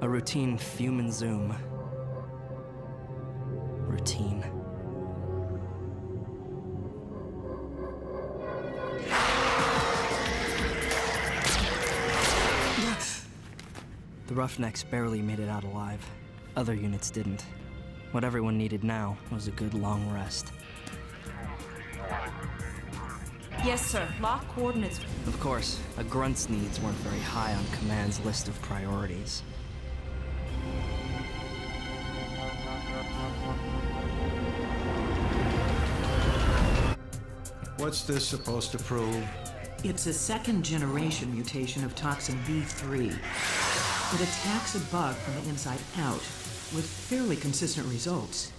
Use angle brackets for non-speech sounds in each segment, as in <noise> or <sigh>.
A routine fume and zoom. Routine. The Roughnecks barely made it out alive. Other units didn't. What everyone needed now was a good long rest. Yes, sir. Lock coordinates. Of course, a grunt's needs weren't very high on Command's list of priorities. What's this supposed to prove? It's a second generation mutation of toxin B3. It attacks a bug from the inside out with fairly consistent results.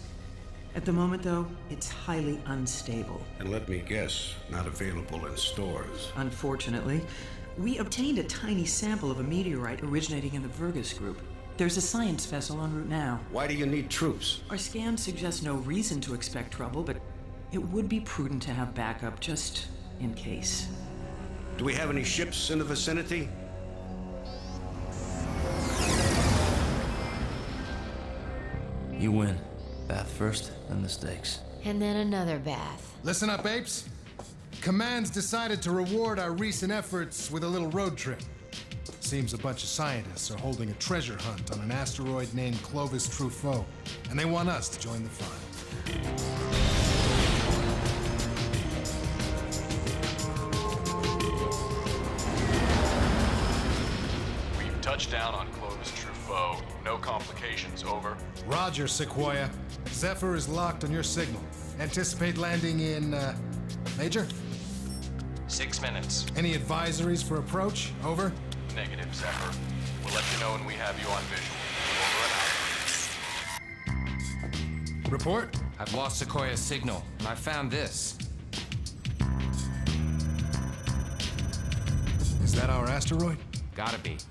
At the moment, though, it's highly unstable. And let me guess, not available in stores. Unfortunately, we obtained a tiny sample of a meteorite originating in the Vergus group. There's a science vessel en route now. Why do you need troops? Our scans suggest no reason to expect trouble, but it would be prudent to have backup just in case. Do we have any ships in the vicinity? You win. Bath first, then the stakes. And then another bath. Listen up, apes. Command's decided to reward our recent efforts with a little road trip. Seems a bunch of scientists are holding a treasure hunt on an asteroid named Clovis Truffaut, and they want us to join the fun. We've touched down on Clovis Truffaut. No complications, over. Roger, Sequoia. Zephyr is locked on your signal. Anticipate landing in, uh, Major? Six minutes. Any advisories for approach? Over? Negative, Zephyr. We'll let you know when we have you on visual. Over and out. Report? I've lost Sequoia's signal, and I found this. Is that our asteroid? Gotta be. Is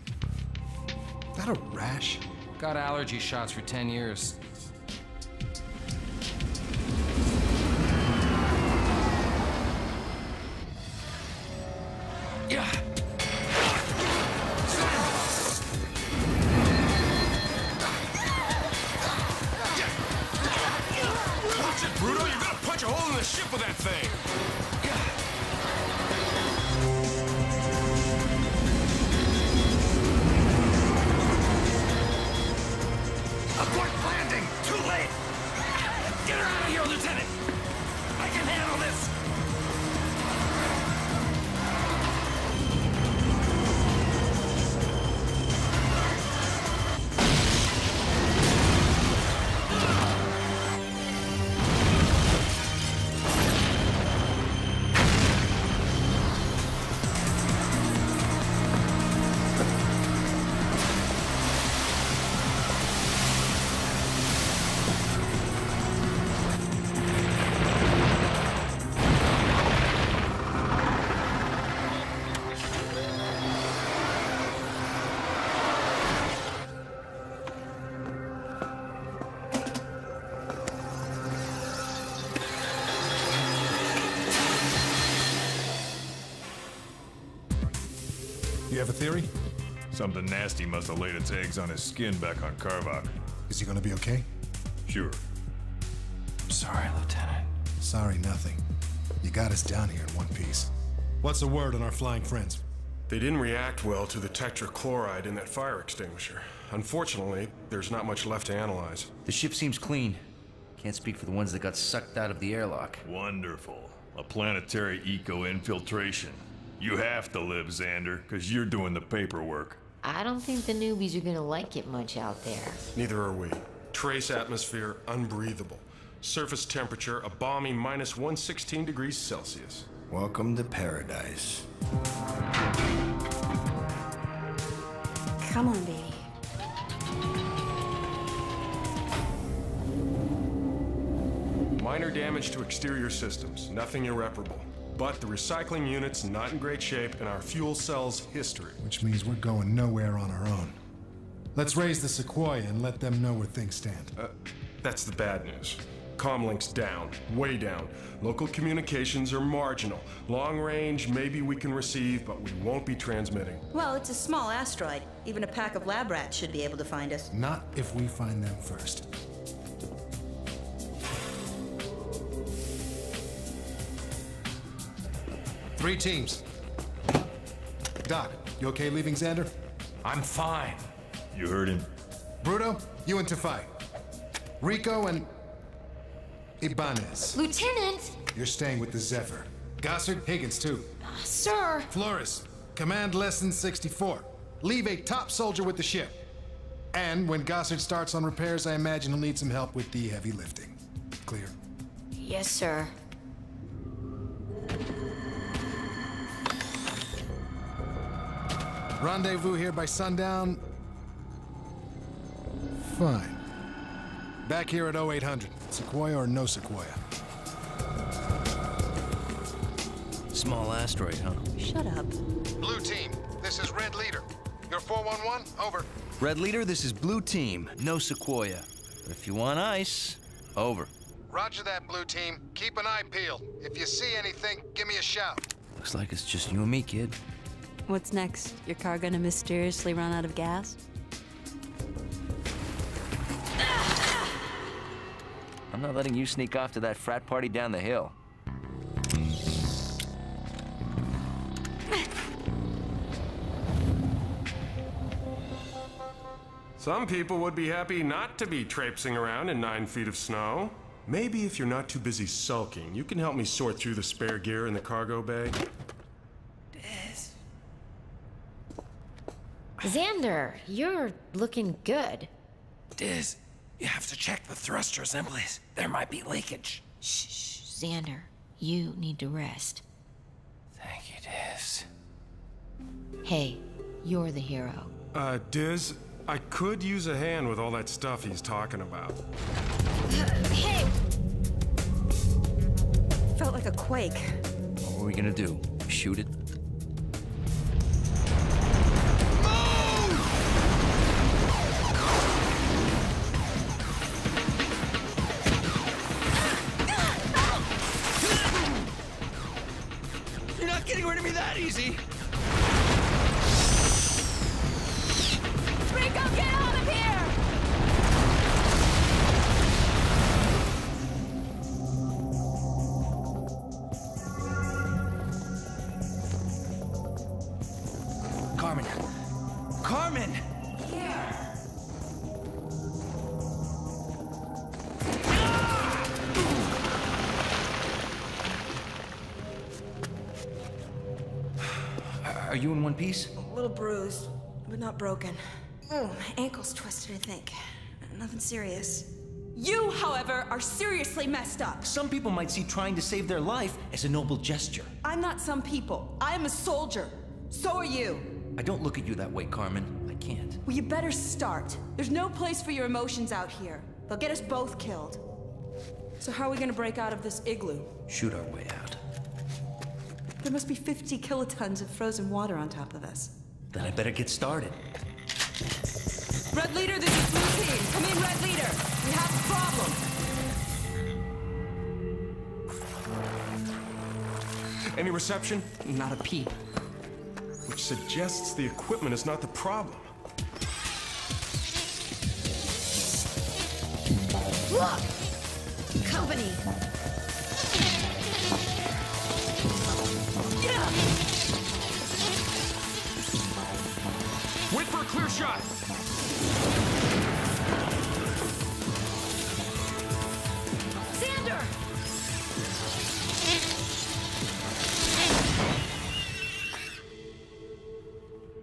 That a rash? Got allergy shots for 10 years. Something nasty must have laid its eggs on his skin back on Karvok. Is he gonna be okay? Sure. I'm sorry, Lieutenant. Sorry, nothing. You got us down here in one piece. What's the word on our flying friends? They didn't react well to the tetrachloride in that fire extinguisher. Unfortunately, there's not much left to analyze. The ship seems clean. Can't speak for the ones that got sucked out of the airlock. Wonderful. A planetary eco infiltration. You have to live, Zander, because you're doing the paperwork. I don't think the newbies are gonna like it much out there. Neither are we. Trace atmosphere unbreathable. Surface temperature a balmy minus 116 degrees Celsius. Welcome to paradise. Come on, baby. Minor damage to exterior systems, nothing irreparable. But the recycling unit's not in great shape and our fuel cell's history. Which means we're going nowhere on our own. Let's raise the Sequoia and let them know where things stand. Uh, that's the bad news. Comlinks down, way down. Local communications are marginal. Long range, maybe we can receive, but we won't be transmitting. Well, it's a small asteroid. Even a pack of lab rats should be able to find us. Not if we find them first. Three teams. Doc, you okay leaving Zander? I'm fine. You heard him. Bruto, you and Tafai. Rico and Ibanez. Lieutenant! You're staying with the Zephyr. Gossard, Higgins, too. Ah, sir! Flores, command lesson 64. Leave a top soldier with the ship. And when Gossard starts on repairs, I imagine he'll need some help with the heavy lifting. Clear. Yes, sir. Rendezvous here by sundown. Fine. Back here at 0800. Sequoia or no Sequoia? Small asteroid, huh? Shut up. Blue team, this is Red Leader. Your 411, over. Red Leader, this is Blue Team. No Sequoia. But if you want ice, over. Roger that, Blue team. Keep an eye peeled. If you see anything, give me a shout. Looks like it's just you and me, kid. What's next? Your car gonna mysteriously run out of gas? I'm not letting you sneak off to that frat party down the hill. Some people would be happy not to be traipsing around in nine feet of snow. Maybe if you're not too busy sulking, you can help me sort through the spare gear in the cargo bay. Zander, you're looking good. Diz, you have to check the thruster assemblies. There might be leakage. Shh, shh, Zander, you need to rest. Thank you, Diz. Hey, you're the hero. Uh, Diz, I could use a hand with all that stuff he's talking about. Hey! Felt like a quake. What are we gonna do? Shoot it? Getting rid of me that easy. Rico, get out of here! Carmen. Carmen! You in one piece? A little bruised, but not broken. Oh, my ankle's twisted, I think. Nothing serious. You, however, are seriously messed up. Some people might see trying to save their life as a noble gesture. I'm not some people. I am a soldier. So are you. I don't look at you that way, Carmen. I can't. Well, you better start. There's no place for your emotions out here. They'll get us both killed. So how are we gonna break out of this igloo? Shoot our way out. There must be 50 kilotons of frozen water on top of us. Then I better get started. Red Leader, this is Blue Team. Come in, Red Leader. We have a problem. Any reception? Not a peep. Which suggests the equipment is not the problem. Look! Company! Wait for a clear shot! Zander!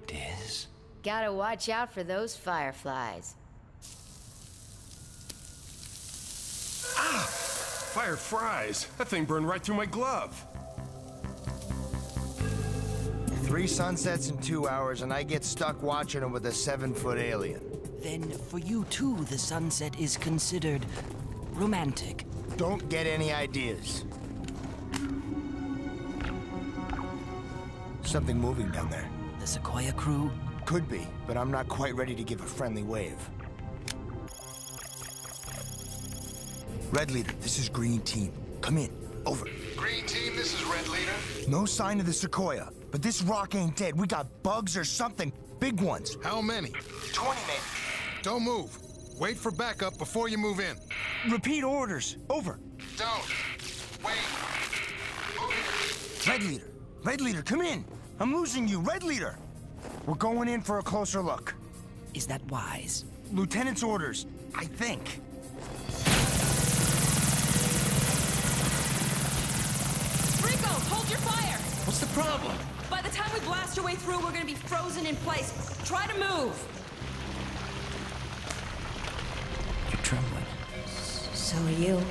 Diz? Gotta watch out for those fireflies. Ah! Fire fries. That thing burned right through my glove. Three sunsets in two hours, and I get stuck watching them with a seven-foot alien. Then for you too, the sunset is considered romantic. Don't get any ideas. Something moving down there. The Sequoia crew? Could be, but I'm not quite ready to give a friendly wave. Red Leader, this is Green Team. Come in. Over. Green Team, this is Red Leader. No sign of the Sequoia, but this rock ain't dead. We got bugs or something. Big ones. How many? 20, maybe. Don't move. Wait for backup before you move in. Repeat orders. Over. Don't. Wait. Move. Red Leader. Red Leader, come in. I'm losing you. Red Leader. We're going in for a closer look. Is that wise? Lieutenant's orders, I think. Rico, hold your fire! What's the problem? By the time we blast our way through, we're gonna be frozen in place. Try to move. You're trembling. So are you.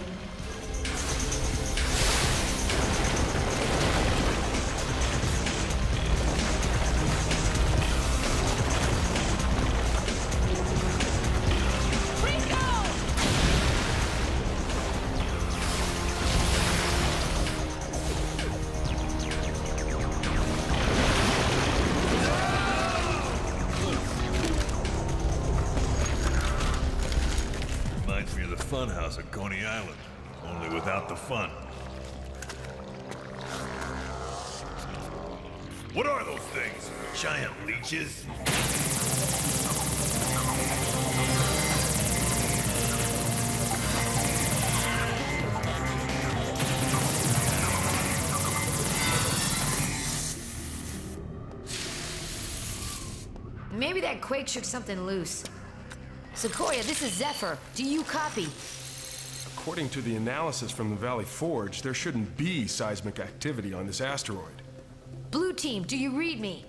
Fun. What are those things? Giant leeches? Maybe that quake shook something loose. Sequoia, this is Zephyr. Do you copy? According to the analysis from the Valley Forge, there shouldn't be seismic activity on this asteroid. Blue team, do you read me?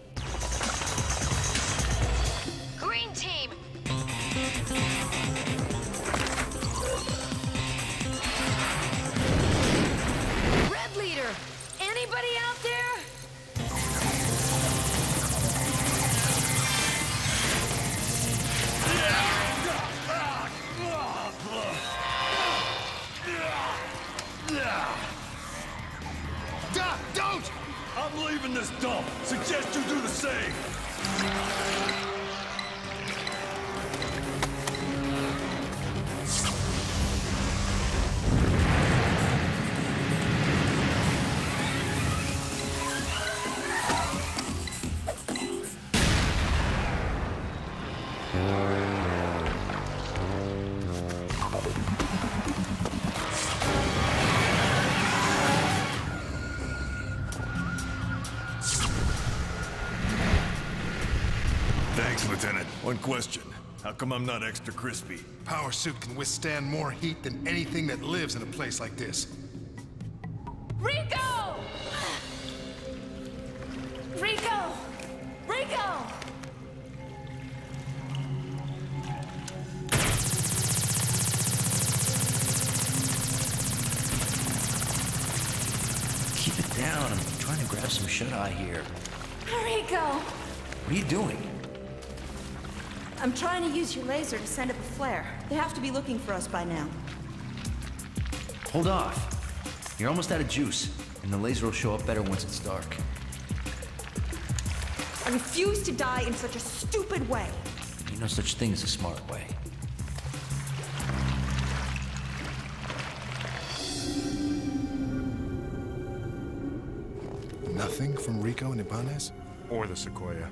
Question. How come I'm not extra crispy? Power suit can withstand more heat than anything that lives in a place like this. Be looking for us by now. Hold off. You're almost out of juice, and the laser will show up better once it's dark. I refuse to die in such a stupid way. Ain't no such thing as a smart way. Nothing from Rico and Ibanez? Or the Sequoia.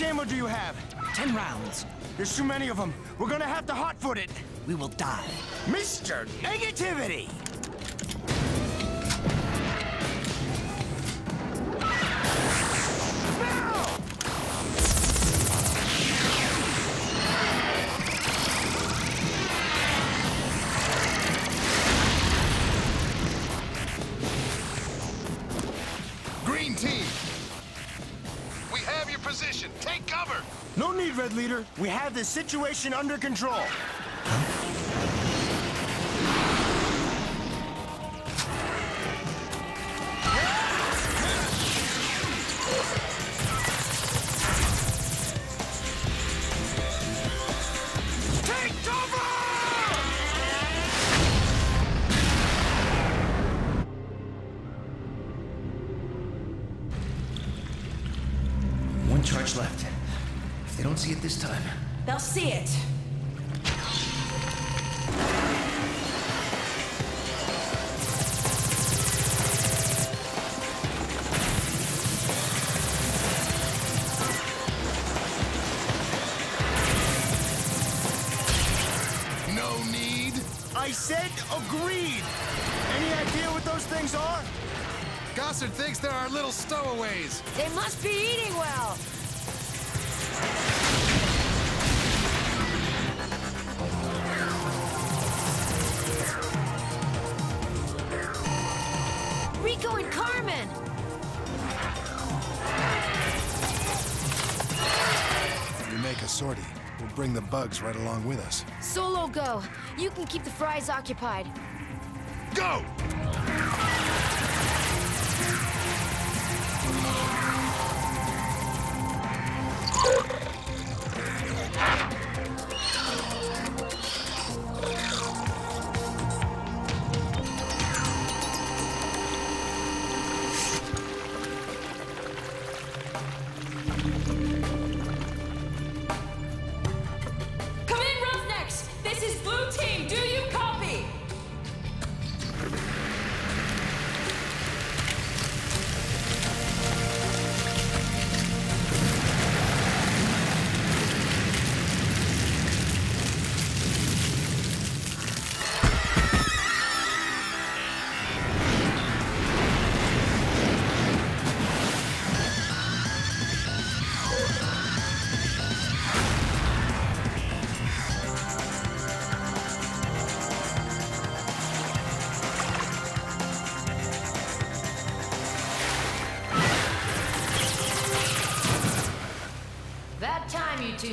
Much ammo do you have? Ten rounds. There's too many of them. We're gonna have to hotfoot it. We will die. Mr. Negativity! We have this situation under control. Sortie, we'll bring the bugs right along with us. Solo go. You can keep the fries occupied. Go!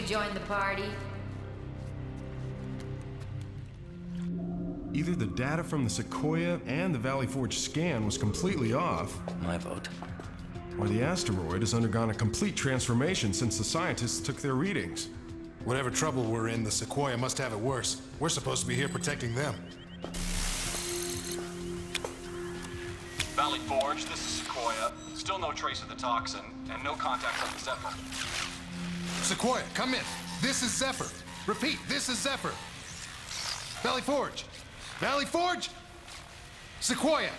Time you two joined the party. Either the data from the Sequoia and the Valley Forge scan was completely off. My vote. Or the asteroid has undergone a complete transformation since the scientists took their readings. Whatever trouble we're in, the Sequoia must have it worse. We're supposed to be here protecting them. Valley Forge, this is Sequoia. Still no trace of the toxin, and no contact on the Zephyr. Sequoia, come in. This is Zephyr. Repeat, this is Zephyr. Valley Forge. Valley Forge! Sequoia!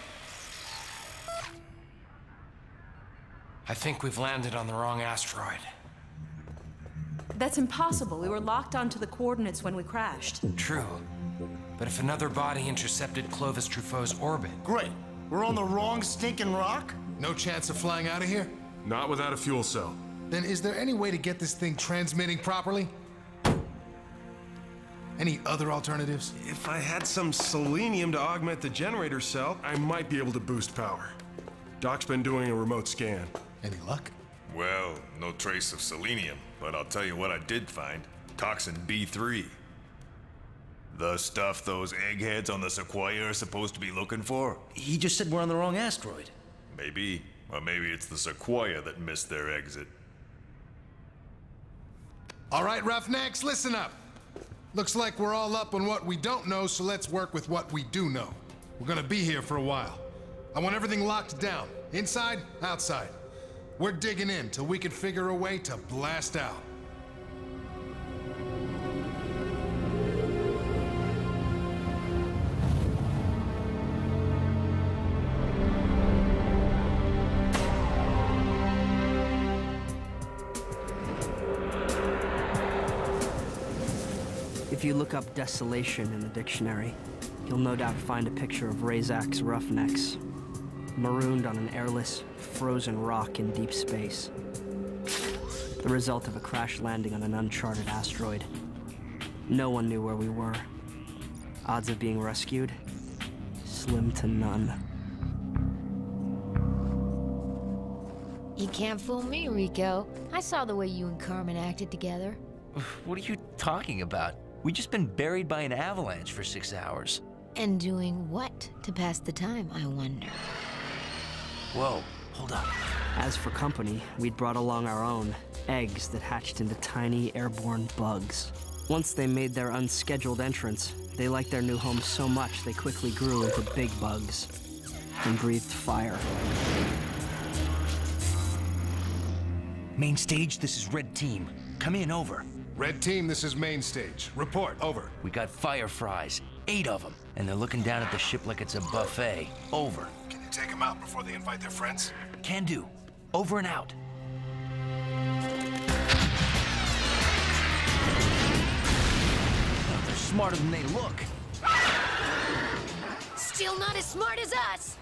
I think we've landed on the wrong asteroid. That's impossible. We were locked onto the coordinates when we crashed. True. But if another body intercepted Clovis Truffaut's orbit. Great. We're on the wrong stinking rock? No chance of flying out of here? Not without a fuel cell. Then is there any way to get this thing transmitting properly? Any other alternatives? If I had some selenium to augment the generator cell, I might be able to boost power. Doc's been doing a remote scan. Any luck? Well, no trace of selenium, but I'll tell you what I did find. Toxin B3. The stuff those eggheads on the Sequoia are supposed to be looking for? He just said we're on the wrong asteroid. Maybe. Or maybe it's the Sequoia that missed their exit. All right, Roughnecks, listen up. Looks like we're all up on what we don't know, so let's work with what we do know. We're gonna be here for a while. I want everything locked down. Inside, outside. We're digging in till we can figure a way to blast out. Look up desolation in the dictionary, you'll no doubt find a picture of Razak's roughnecks, marooned on an airless, frozen rock in deep space. The result of a crash landing on an uncharted asteroid. No one knew where we were. Odds of being rescued? Slim to none. You can't fool me, Rico. I saw the way you and Carmen acted together. <sighs> What are you talking about? We just been buried by an avalanche for six hours. And doing what to pass the time, I wonder. Whoa, hold up. As for company, we'd brought along our own eggs that hatched into tiny airborne bugs. Once they made their unscheduled entrance, they liked their new home so much they quickly grew into big bugs and breathed fire. Main stage, this is Red Team. Come in, over. Red Team, this is main stage. Report, over. We got fireflies, eight of them, and they're looking down at the ship like it's a buffet. Over. Can you take them out before they invite their friends? Can do. Over and out. They're smarter than they look. Still not as smart as us.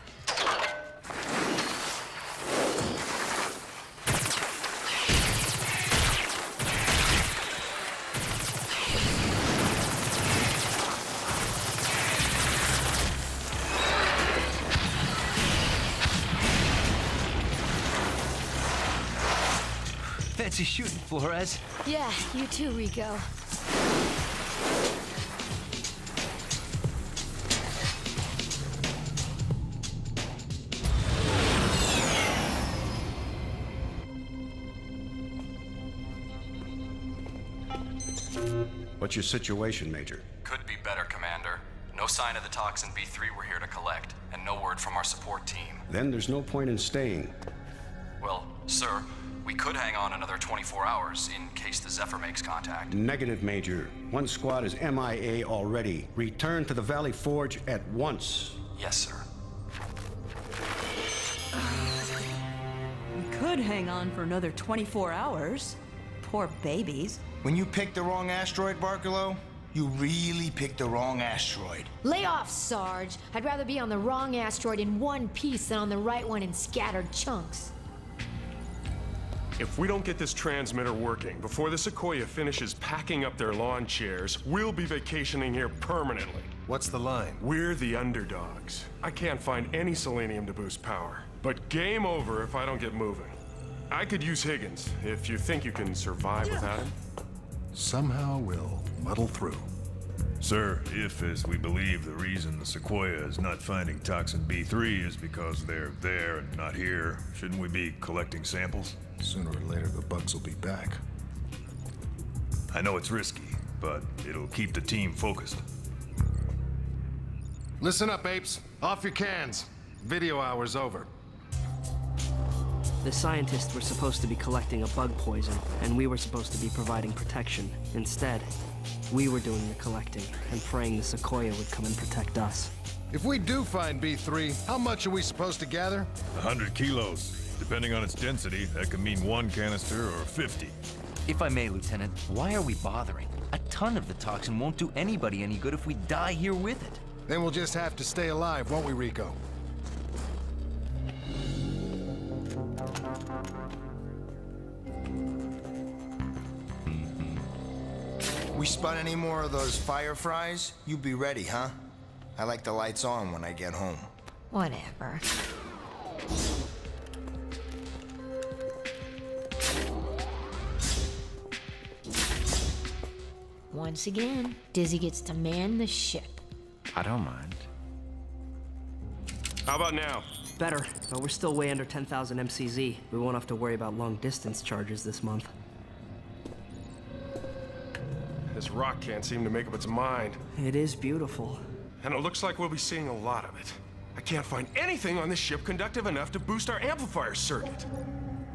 Fancy shooting, Flores. Yeah, you too, Rico. What's your situation, Major? Could be better, Commander. No sign of the Toxin B3 we're here to collect, and no word from our support team. Then there's no point in staying. Well, sir, we could hang on another 24 hours in case the Zephyr makes contact. Negative, Major. One squad is MIA already. Return to the Valley Forge at once. Yes, sir. We could hang on for another 24 hours. Poor babies. When you picked the wrong asteroid, Barcalow, you really picked the wrong asteroid. Lay off, Sarge. I'd rather be on the wrong asteroid in one piece than on the right one in scattered chunks. If we don't get this transmitter working before the Sequoia finishes packing up their lawn chairs, we'll be vacationing here permanently. What's the line? We're the underdogs. I can't find any selenium to boost power. But game over if I don't get moving. I could use Higgins, if you think you can survive without him. Somehow we'll muddle through. Sir, if, as we believe, the reason the Sequoia is not finding Toxin B3 is because they're there and not here, shouldn't we be collecting samples? Sooner or later, the bugs will be back. I know it's risky, but it'll keep the team focused. Listen up, apes. Off your cans. Video hour's over. The scientists were supposed to be collecting a bug poison, and we were supposed to be providing protection. Instead, we were doing the collecting and praying the Sequoia would come and protect us. If we do find B3, how much are we supposed to gather? A hundred kilos. Depending on its density, that could mean one canister or 50. If I may, Lieutenant, why are we bothering? A ton of the toxin won't do anybody any good if we die here with it. Then we'll just have to stay alive, won't we, Rico? We spun any more of those fire fries, You'd be ready, huh? I like the lights on when I get home. Whatever. Once again, Dizzy gets to man the ship. I don't mind. How about now? Better, but we're still way under 10,000 MCZ. We won't have to worry about long distance charges this month. This rock can't seem to make up its mind. It is beautiful. And it looks like we'll be seeing a lot of it. I can't find anything on this ship conductive enough to boost our amplifier circuit.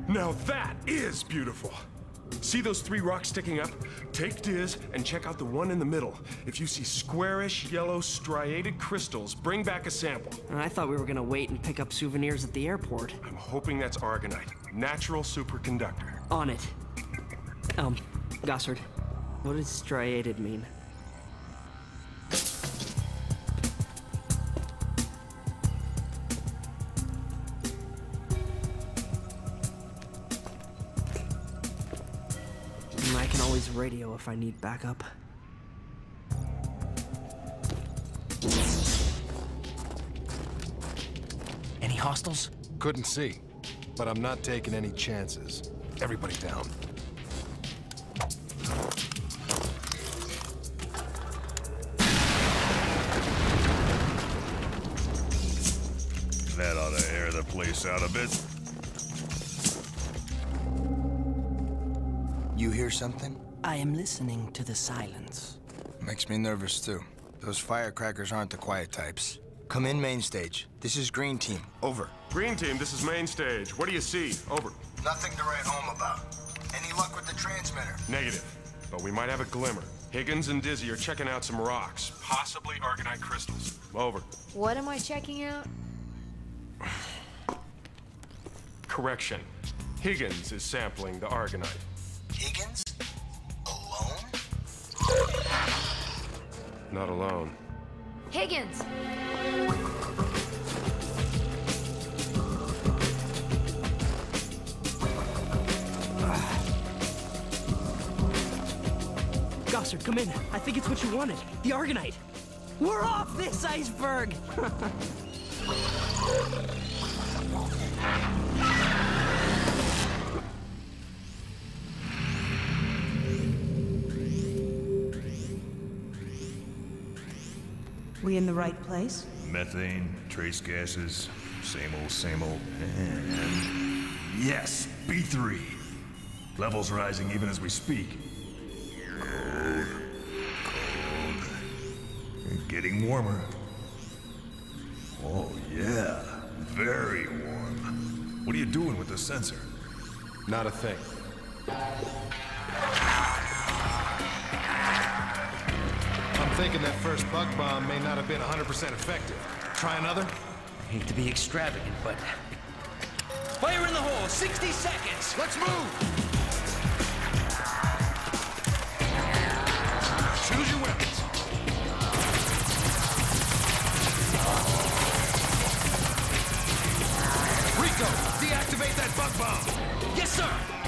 Now that is beautiful. See those three rocks sticking up? Take Diz and check out the one in the middle. If you see squarish, yellow, striated crystals, bring back a sample. I thought we were gonna wait and pick up souvenirs at the airport. I'm hoping that's Argonite, natural superconductor. On it. Um, Gossard, what does striated mean? Mm, I can always radio if I need backup. Any hostiles? Couldn't see, but I'm not taking any chances. Everybody down. Place out a bit. You hear something? I am listening to the silence. Makes me nervous too. Those firecrackers aren't the quiet types. Come in main stage. This is Green Team. Over. Green team, this is main stage. What do you see? Over. Nothing to write home about. Any luck with the transmitter? Negative. But we might have a glimmer. Higgins and Dizzy are checking out some rocks, possibly argonite crystals. Over. What am I checking out? Correction. Higgins is sampling the argonite. Higgins? Alone? Not alone. Higgins! Gossard, come in. I think it's what you wanted. The Argonite. We're off this iceberg! <laughs> We in the right place? Methane, trace gases, same old, same old. And. Yes, B3. Levels rising even as we speak. Cold. Cold. Getting warmer. Oh, yeah. Very warm. What are you doing with the sensor? Not a thing. Thinking that first bug bomb may not have been 100% effective. Try another? I Hate to be extravagant, but. Fire in the hole! 60 seconds! Let's move! Choose your weapons. Rico, deactivate that bug bomb! Yes, sir!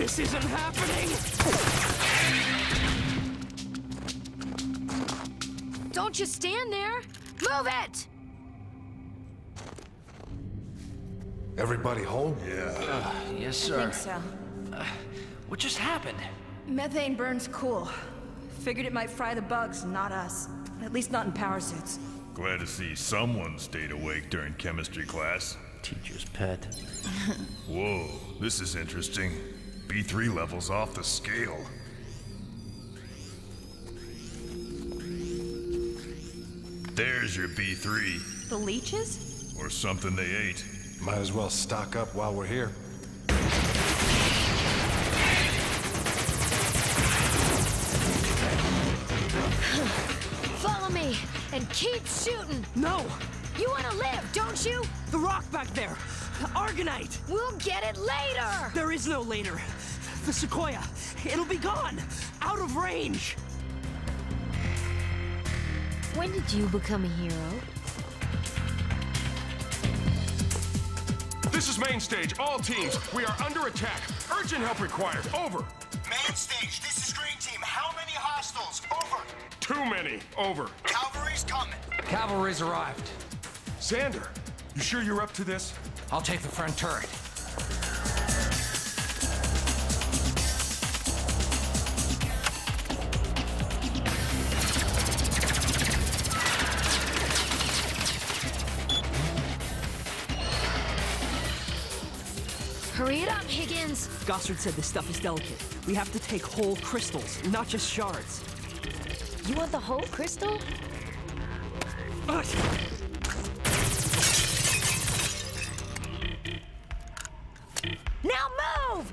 This isn't happening. Don't you stand there! Move it! Everybody home? Yeah. Uh, yes, I sir. think so. Uh, what just happened? Methane burns cool. Figured it might fry the bugs, not us. At least not in power suits. Glad to see someone stayed awake during chemistry class. Teacher's pet. <laughs> Whoa, this is interesting. B3 levels off the scale. There's your B3, The leeches? or something they ate. Might as well stock up while we're here. <sighs> Follow me and keep shooting! No! You wanna live, don't you? The rock back there! The Argonite! We'll get it later! There is no later. The Sequoia! It'll be gone! Out of range! When did you become a hero? This is main stage. All teams, we are under attack. Urgent help required. Over. Main stage, this is Green Team. How many hostiles? Over. Too many. Over. Cavalry's coming. Cavalry's arrived. Zander, you sure you're up to this? I'll take the front turret. Hurry it up, Higgins! Gossard said this stuff is delicate. We have to take whole crystals, not just shards. You want the whole crystal? Ugh. Now move!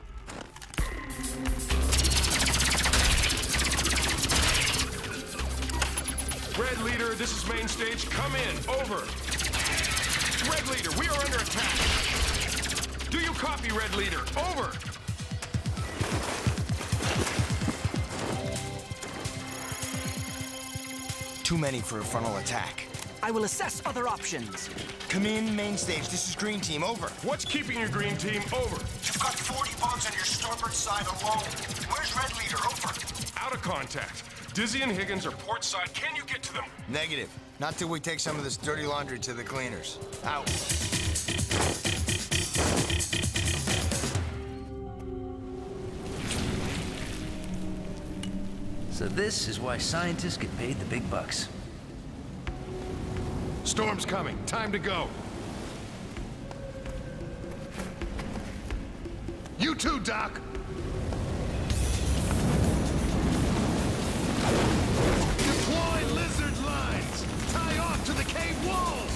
Red Leader, this is main stage. Come in. Over. Red Leader, we are under attack. Do you copy, Red Leader? Over. Too many for a frontal attack. I will assess other options. Come in, main stage. This is Green Team. Over. What's keeping your Green Team? Over. You've got 40 bugs on your starboard side alone. Where's Red Leader? Over. Out of contact. Dizzy and Higgins are port side. Can you get to them? Negative. Not till we take some of this dirty laundry to the cleaners. Out. So this is why scientists get paid the big bucks. Storm's coming. Time to go. You too, Doc. Deploy lizard lines. Tie off to the cave walls.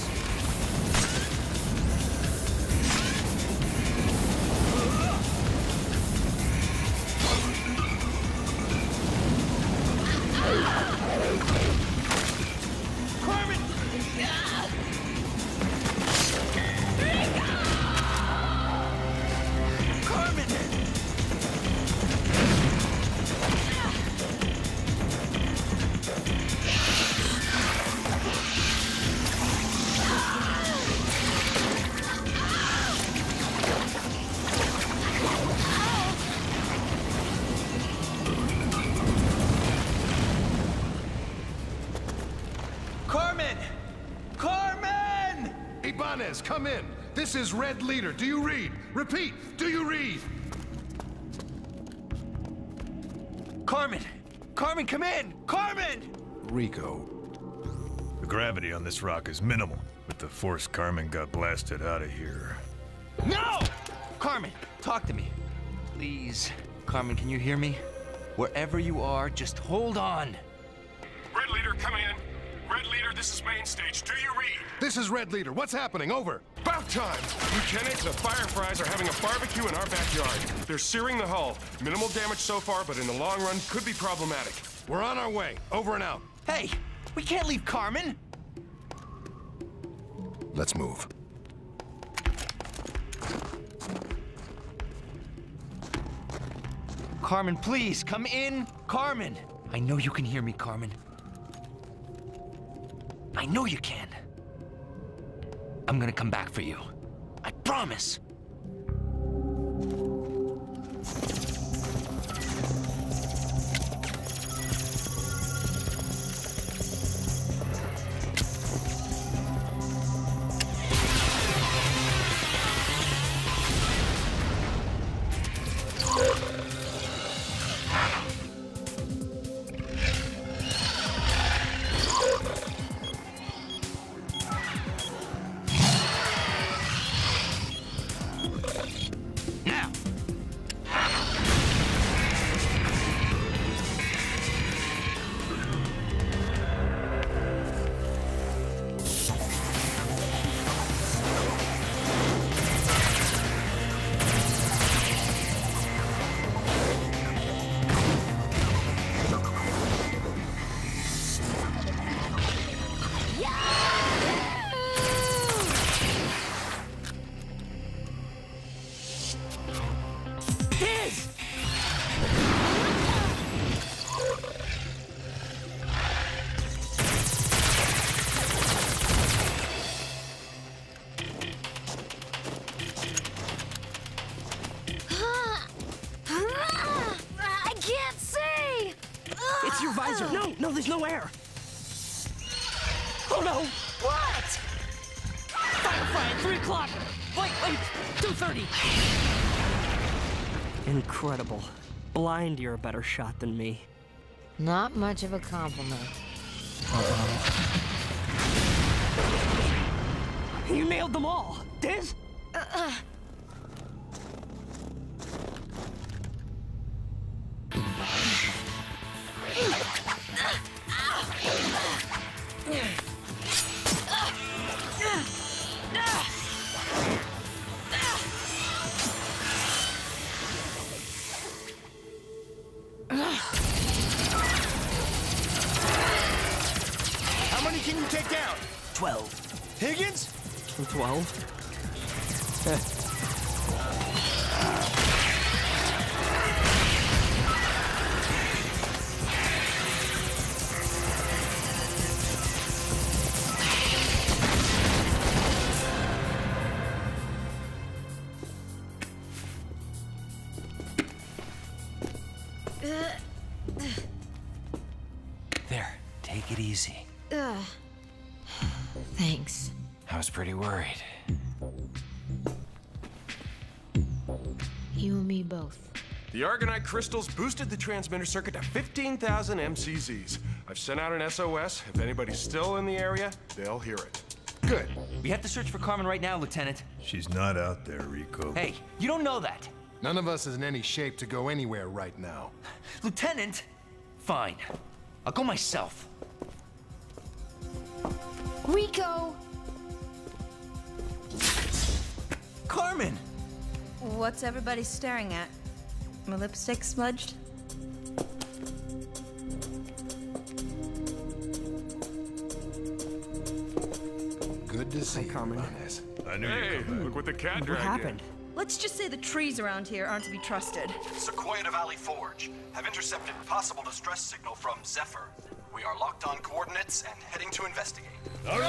This is Red Leader. Do you read? Repeat, do you read? Carmen! Carmen, come in! Carmen! Rico. The gravity on this rock is minimal. but the force, Carmen got blasted out of here. No! Carmen, talk to me. Please. Carmen, can you hear me? Wherever you are, just hold on. Red Leader, come in. Red Leader, this is main stage. Do you read? This is Red Leader. What's happening? Over. About time! Lieutenant, the Fireflies are having a barbecue in our backyard. They're searing the hull. Minimal damage so far, but in the long run, could be problematic. We're on our way. Over and out. Hey, we can't leave Carmen! Let's move. Carmen, please, come in! Carmen! I know you can hear me, Carmen. I know you can. I'm gonna come back for you. I promise. Incredible. Blind, you're a better shot than me. Not much of a compliment. You nailed them all! The Argonite crystals boosted the transmitter circuit to 15,000 MCZs. I've sent out an SOS. If anybody's still in the area, they'll hear it. Good. We have to search for Carmen right now, Lieutenant. She's not out there, Rico. Hey, you don't know that. None of us is in any shape to go anywhere right now. <sighs> Lieutenant? Fine. I'll go myself. Rico! Carmen! What's everybody staring at? My lipstick smudged? Good to see you, Ibanez. I knew Hey, you'd come back. look what the cat What dragged in. happened? Let's just say the trees around here aren't to be trusted. Sequoia to Valley Forge have intercepted possible distress signal from Zephyr. We are locked on coordinates and heading to investigate. After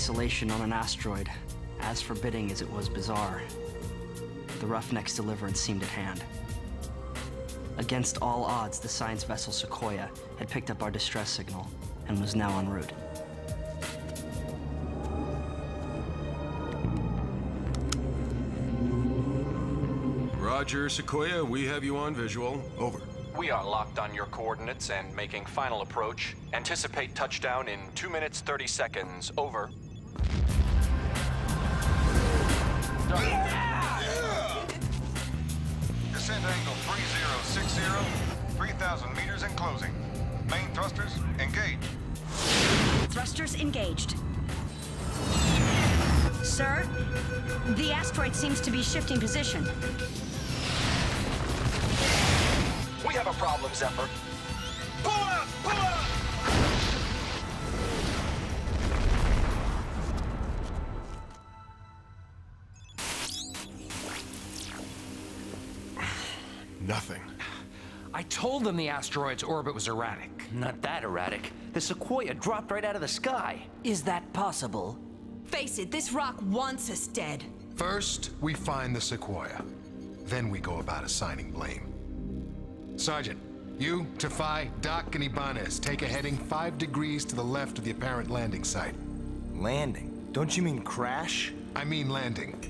isolation on an asteroid, as forbidding as it was bizarre, the Roughneck's deliverance seemed at hand. Against all odds, the science vessel Sequoia had picked up our distress signal and was now en route. Roger, Sequoia, we have you on visual. Over. We are locked on your coordinates and making final approach. Anticipate touchdown in 2 minutes 30 seconds. Over. Descent angle 3060, 3,000 meters and closing. Main thrusters engaged. Thrusters engaged. Sir, the asteroid seems to be shifting position. We have a problem, Zephyr. Pull up! Told them the asteroid's orbit was erratic. Not that erratic. The Sequoia dropped right out of the sky. Is that possible? Face it, this rock wants us dead. First, we find the Sequoia. Then we go about assigning blame. Sergeant, you, Tafai, Doc, and Ibanez take a heading five degrees to the left of the apparent landing site. Landing? Don't you mean crash? I mean landing.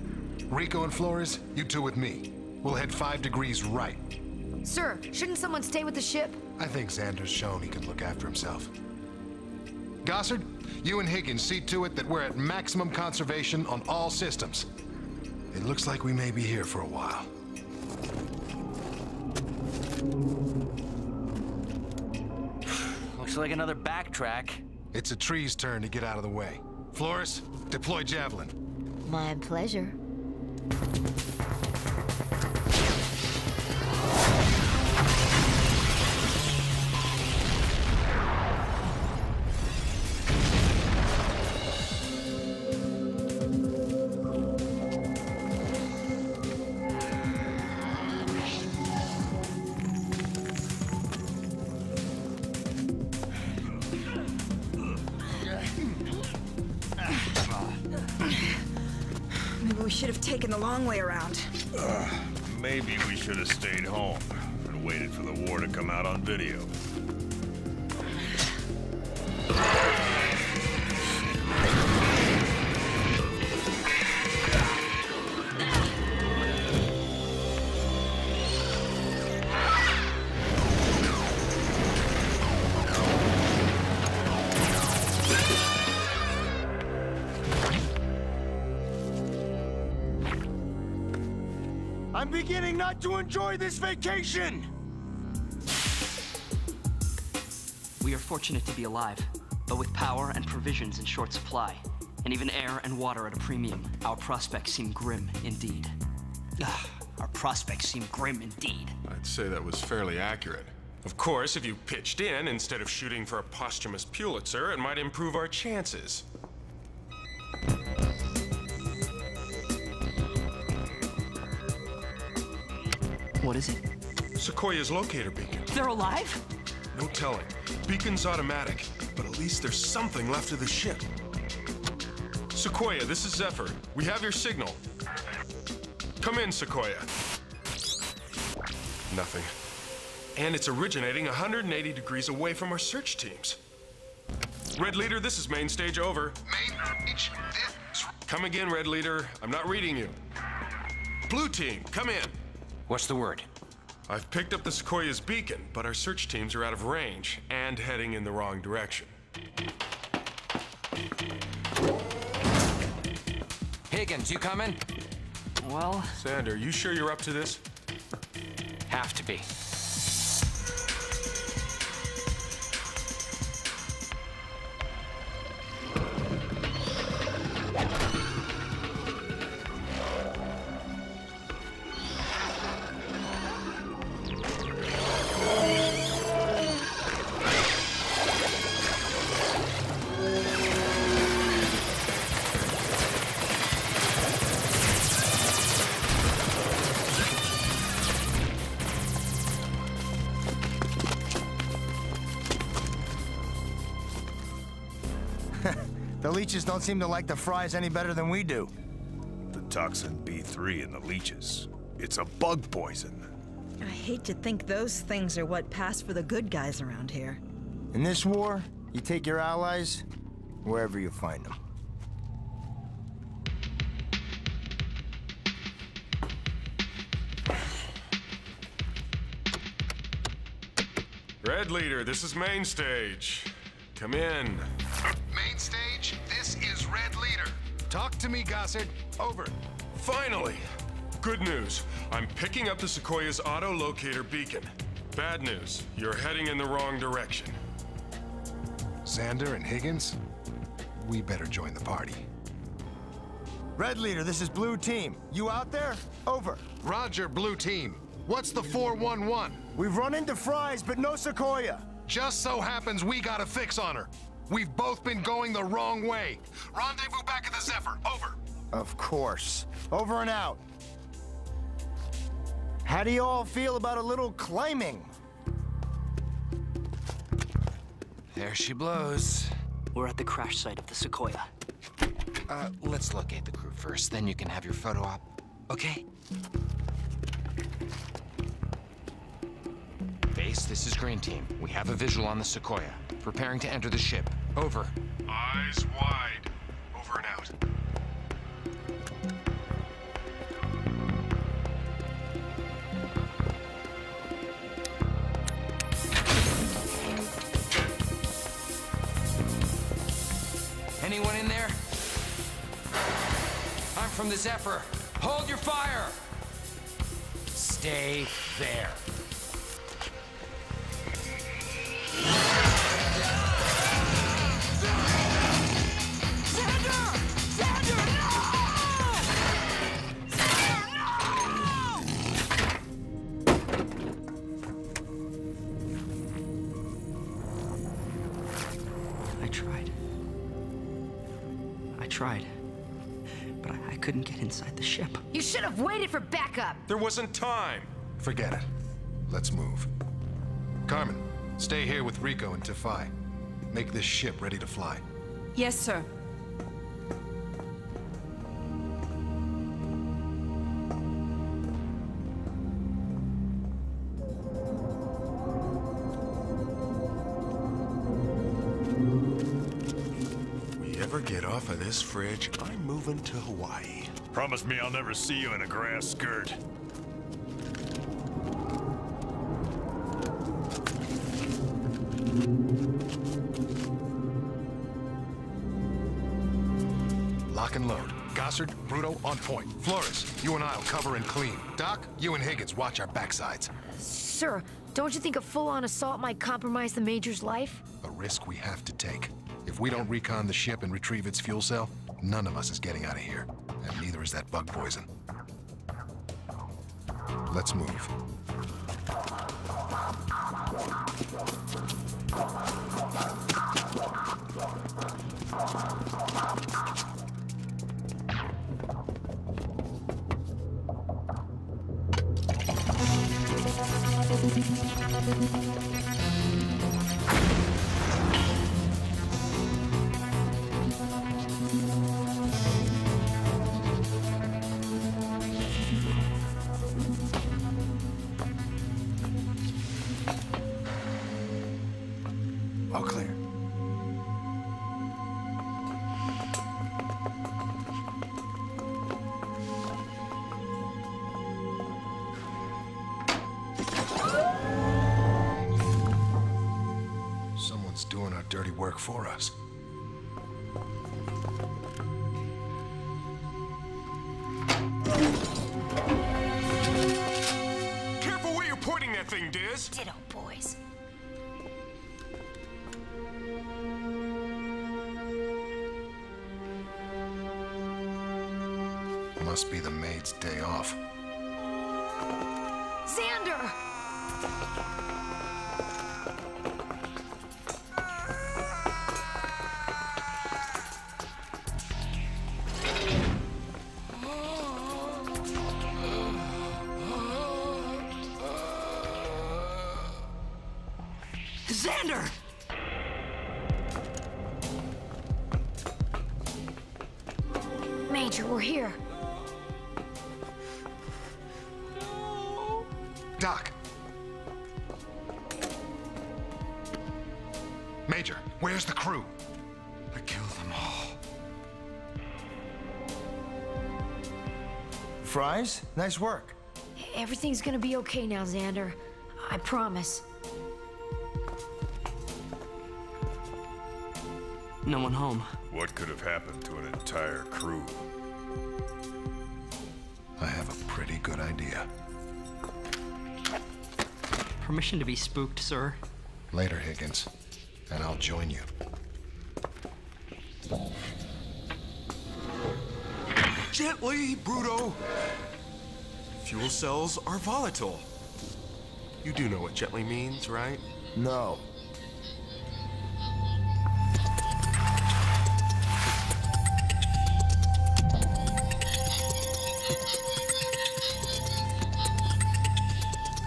Rico and Flores, you two with me. We'll head five degrees right. Sir, shouldn't someone stay with the ship? I think Zander's shown he can look after himself. Gossard, you and Higgins see to it that we're at maximum conservation on all systems. It looks like we may be here for a while. <sighs> Looks like another backtrack. It's a tree's turn to get out of the way. Flores, deploy Javelin. My pleasure. I'm beginning not to enjoy this vacation! We are fortunate to be alive, but with power and provisions in short supply, and even air and water at a premium, our prospects seem grim indeed. Ugh, our prospects seem grim indeed. I'd say that was fairly accurate. Of course, if you pitched in instead of shooting for a posthumous Pulitzer, it might improve our chances. What is it? Sequoia's locator beacon. They're alive? No telling. Beacon's automatic, but at least there's something left of the ship. Sequoia, this is Zephyr. We have your signal. Come in, Sequoia. Nothing. And it's originating 180 degrees away from our search teams. Red Leader, this is main stage over. Main stage, this... Come again, Red Leader. I'm not reading you. Blue Team, come in. What's the word? I've picked up the Sequoia's beacon, but our search teams are out of range and heading in the wrong direction. Higgins, you coming? Well... Zander, you sure you're up to this? Have to be. Leeches don't seem to like the fries any better than we do. The toxin B3 in the leeches. It's a bug poison. I hate to think those things are what pass for the good guys around here. In this war, you take your allies wherever you find them. Red Leader, this is main stage. Come in. Main stage, this is Red Leader. Talk to me, Gossard. Over. Finally! Good news. I'm picking up the Sequoia's auto-locator beacon. Bad news. You're heading in the wrong direction. Zander and Higgins, we better join the party. Red Leader, this is Blue Team. You out there? Over. Roger, Blue Team. What's the 411? We've run into Fries, but no Sequoia. Just so happens we got a fix on her. We've both been going the wrong way. Rendezvous back at the Zephyr. Over. Of course. Over and out. How do you all feel about a little climbing? There she blows. We're at the crash site of the Sequoia. Uh, let's locate the crew first, then you can have your photo op. Okay? Base, this is Green Team. We have a visual on the Sequoia. Preparing to enter the ship. Over. Eyes wide. Over and out. Anyone in there? I'm from the Zephyr. Hold your fire! Stay there. There wasn't time. Forget it. Let's move. Carmen, stay here with Rico and Tefai. Make this ship ready to fly. Yes, sir. We ever get off of this fridge, I'm moving to Hawaii. Promise me I'll never see you in a grass skirt. On point. Flores, you and I'll cover and clean. Doc, you and Higgins watch our backsides. Sir, don't you think a full-on assault might compromise the Major's life? A risk we have to take. If we don't recon the ship and retrieve its fuel cell, none of us is getting out of here. And neither is that bug poison. Let's move. All for us. Careful where you're pointing that thing, Diz. Ditto, boys. Must be the maid's day off. Zander! Zander! Fries? Nice work. Everything's gonna be okay now, Zander. I promise. No one home. What could have happened to an entire crew? I have a pretty good idea. Permission to be spooked, sir. Later, Higgins. And I'll join you. Gently, Brutto. Fuel cells are volatile. You do know what gently means, right? No.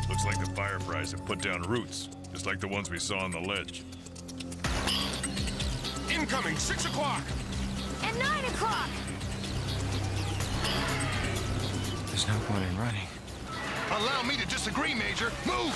Looks like the fireflies have put down roots, just like the ones we saw on the ledge. Incoming, six o'clock. At nine o'clock! There's no point in running. Allow me to disagree, Major. Move!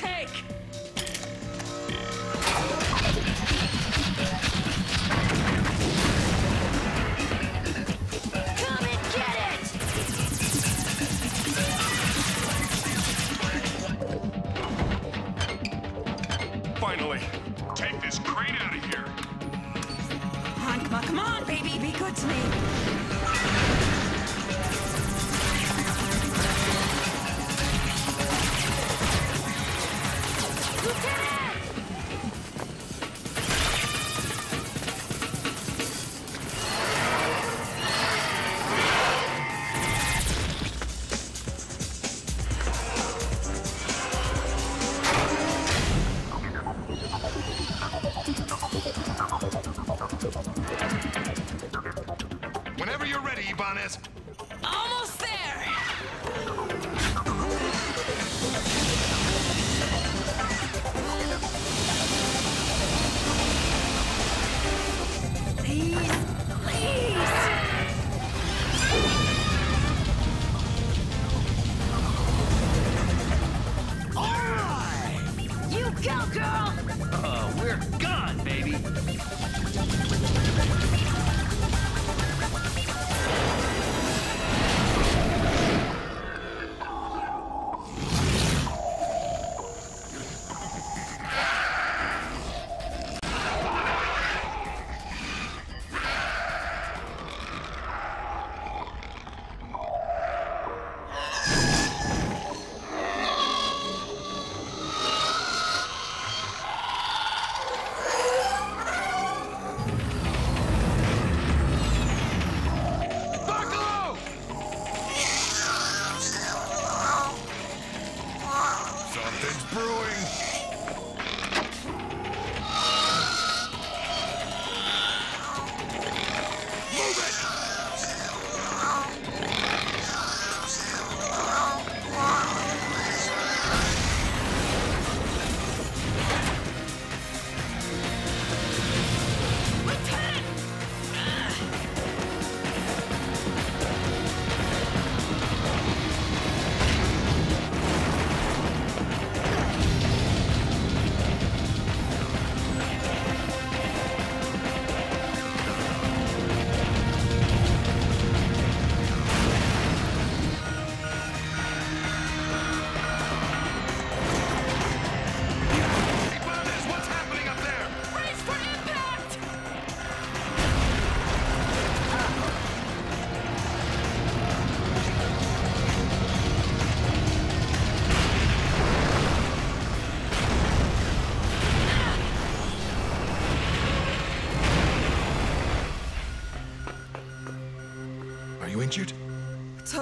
Take.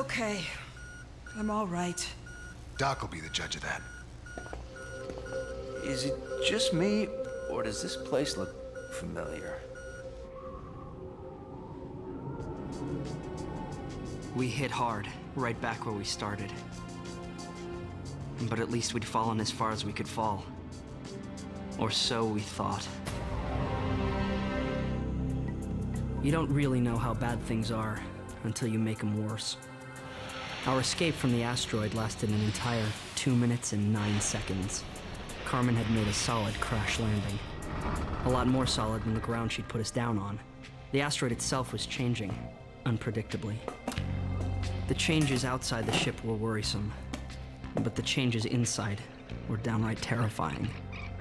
Okay. I'm all right. Doc will be the judge of that. Is it just me, or does this place look familiar? We hit hard, right back where we started. But at least we'd fallen as far as we could fall. Or so we thought. You don't really know how bad things are until you make them worse. Our escape from the asteroid lasted an entire two minutes and nine seconds. Carmen had made a solid crash landing. A lot more solid than the ground she'd put us down on. The asteroid itself was changing, unpredictably. The changes outside the ship were worrisome, but the changes inside were downright terrifying.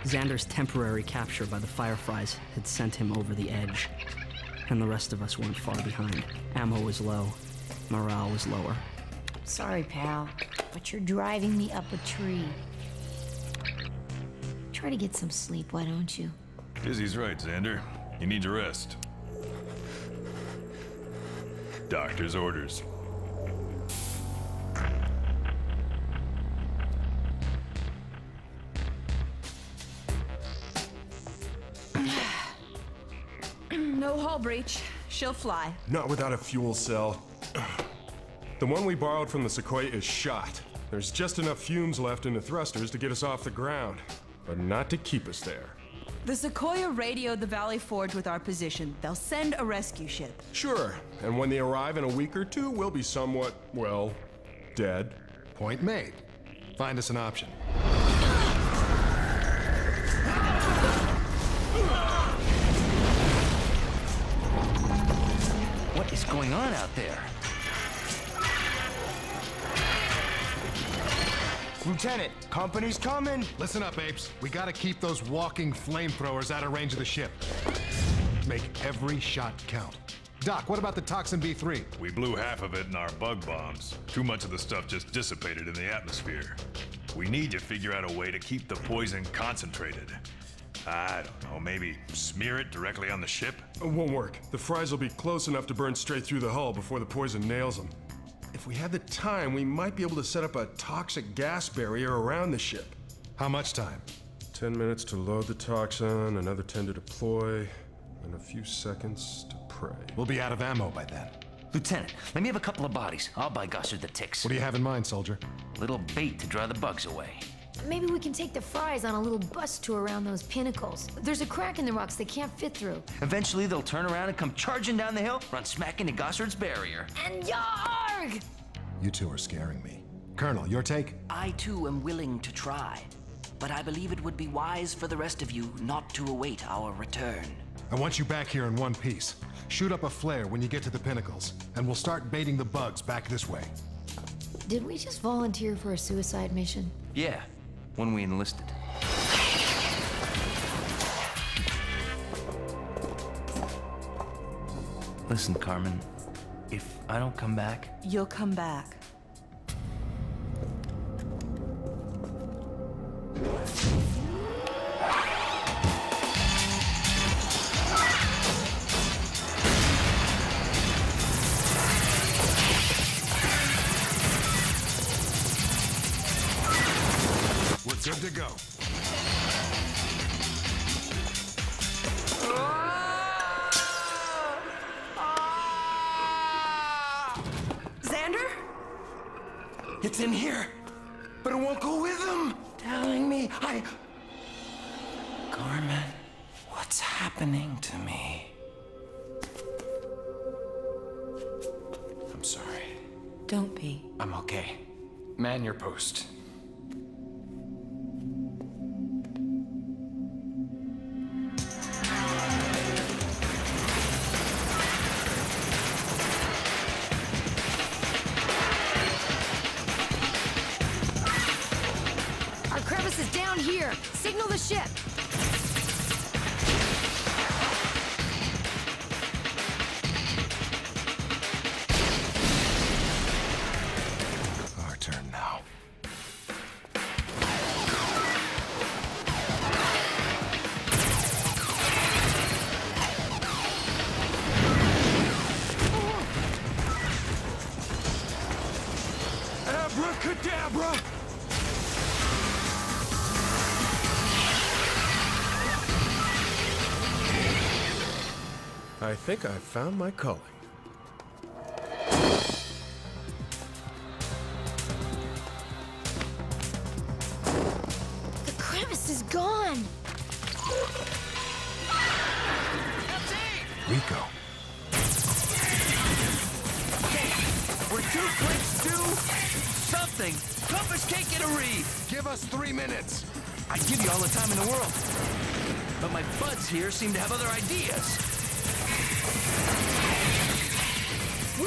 Zander's temporary capture by the Fireflies had sent him over the edge, and the rest of us weren't far behind. Ammo was low, morale was lower. Sorry, pal, but you're driving me up a tree. Try to get some sleep, why don't you? Izzy's right, Zander. You need to rest. Doctor's orders. <sighs> no hull breach. She'll fly. Not without a fuel cell. <sighs> The one we borrowed from the Sequoia is shot. There's just enough fumes left in the thrusters to get us off the ground, but not to keep us there. The Sequoia radioed the Valley Forge with our position. They'll send a rescue ship. Sure, and when they arrive in a week or two, we'll be somewhat, well, dead. Point made. Find us an option. What is going on out there? Lieutenant, company's coming. Listen up, apes. We gotta keep those walking flamethrowers out of range of the ship. Make every shot count. Doc, what about the Toxin B3? We blew half of it in our bug bombs. Too much of the stuff just dissipated in the atmosphere. We need to figure out a way to keep the poison concentrated. I don't know, maybe smear it directly on the ship? It won't work. The fries will be close enough to burn straight through the hull before the poison nails them. If we had the time, we might be able to set up a toxic gas barrier around the ship. How much time? Ten minutes to load the toxin, another ten to deploy, and a few seconds to pray. We'll be out of ammo by then. Lieutenant, let me have a couple of bodies. I'll buy Gossard the ticks. What do you have in mind, soldier? A little bait to draw the bugs away. Maybe we can take the fries on a little bus tour around those pinnacles. There's a crack in the rocks they can't fit through. Eventually, they'll turn around and come charging down the hill, run smack into Gossard's barrier. And yarg! You two are scaring me. Colonel, your take? I too am willing to try, but I believe it would be wise for the rest of you not to await our return. I want you back here in one piece. Shoot up a flare when you get to the pinnacles, and we'll start baiting the bugs back this way. Did we just volunteer for a suicide mission? Yeah, when we enlisted. Listen, Carmen, if I don't come back, You'll come back. Think I've found my calling.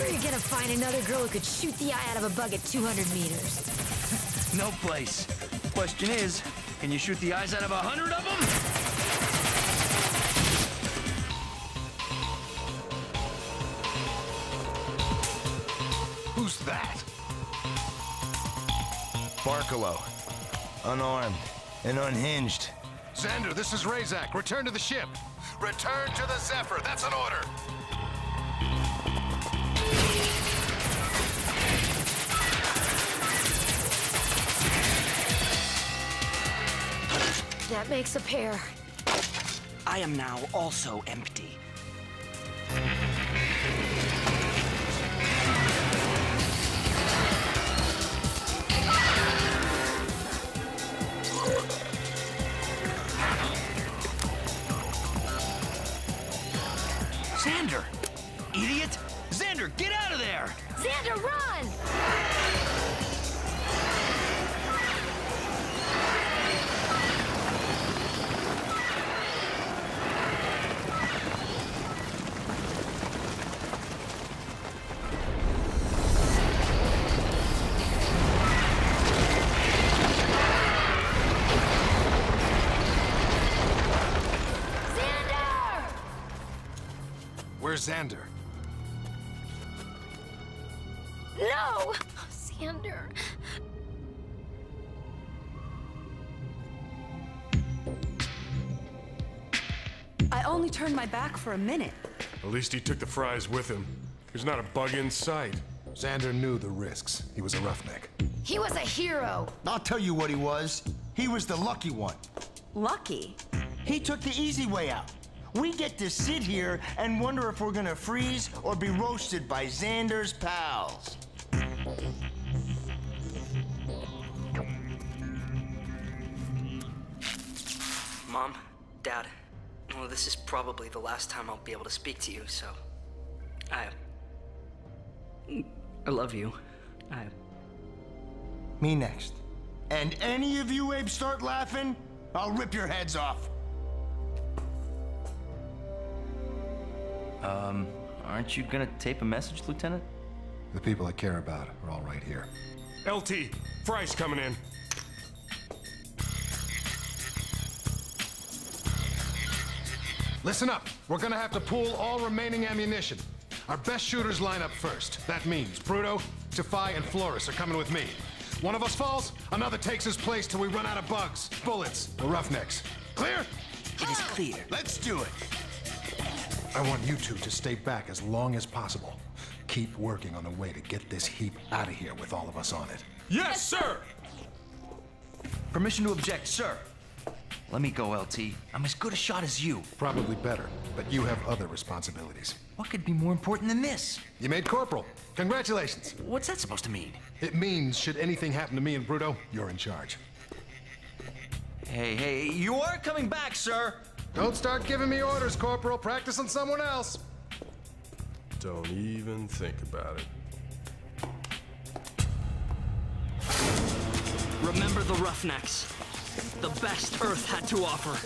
Where are you gonna find another girl who could shoot the eye out of a bug at 200 meters? No place. Question is, can you shoot the eyes out of a hundred of them? Who's that? Barcalow. Unarmed and unhinged. Zander, this is Razak. Return to the ship. Return to the Zephyr. That's an order. That makes a pair. I am now also empty. Zander? No! Zander. I only turned my back for a minute. At least he took the fries with him. There's not a bug in sight. Zander knew the risks. He was a roughneck. He was a hero. I'll tell you what he was. He was the lucky one. Lucky? He took the easy way out. We get to sit here and wonder if we're gonna freeze or be roasted by Zander's pals. Mom, Dad, well, this is probably the last time I'll be able to speak to you, so. I. I love you. I. Me next. And any of you apes start laughing, I'll rip your heads off. Um, aren't you gonna tape a message, Lieutenant? The people I care about are all right here. LT, fries coming in. Listen up. We're gonna have to pool all remaining ammunition. Our best shooters line up first. That means Brutto, Defy, and Flores are coming with me. One of us falls, another takes his place till we run out of bugs, bullets, or roughnecks. Clear? It is clear. Let's do it. I want you two to stay back as long as possible. Keep working on a way to get this heap out of here with all of us on it. Yes, sir! Permission to object, sir. Let me go, LT. I'm as good a shot as you. Probably better, but you have other responsibilities. What could be more important than this? You made corporal. Congratulations. What's that supposed to mean? It means should anything happen to me and Brutto, you're in charge. Hey, hey, you are coming back, sir! Don't start giving me orders, Corporal. Practice on someone else. Don't even think about it. Remember the Roughnecks. The best Earth had to offer.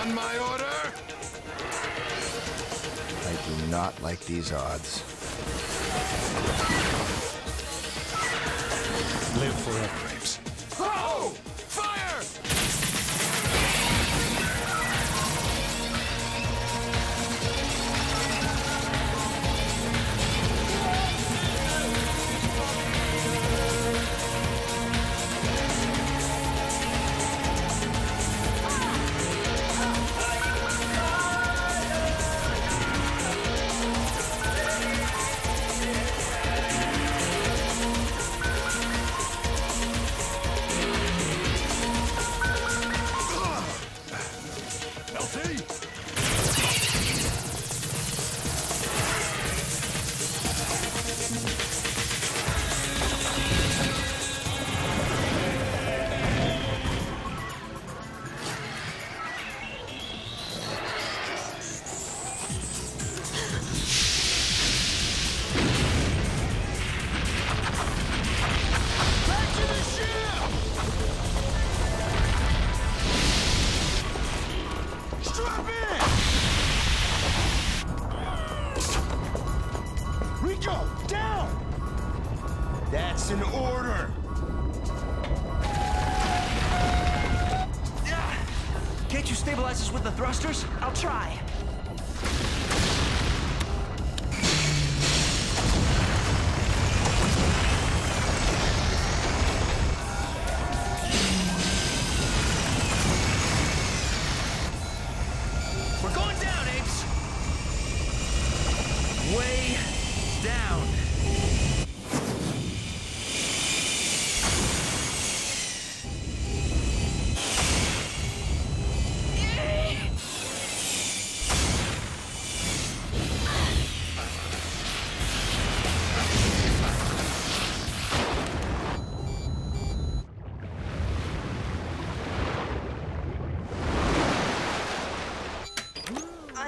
On my order! I do not like these odds. Live forever,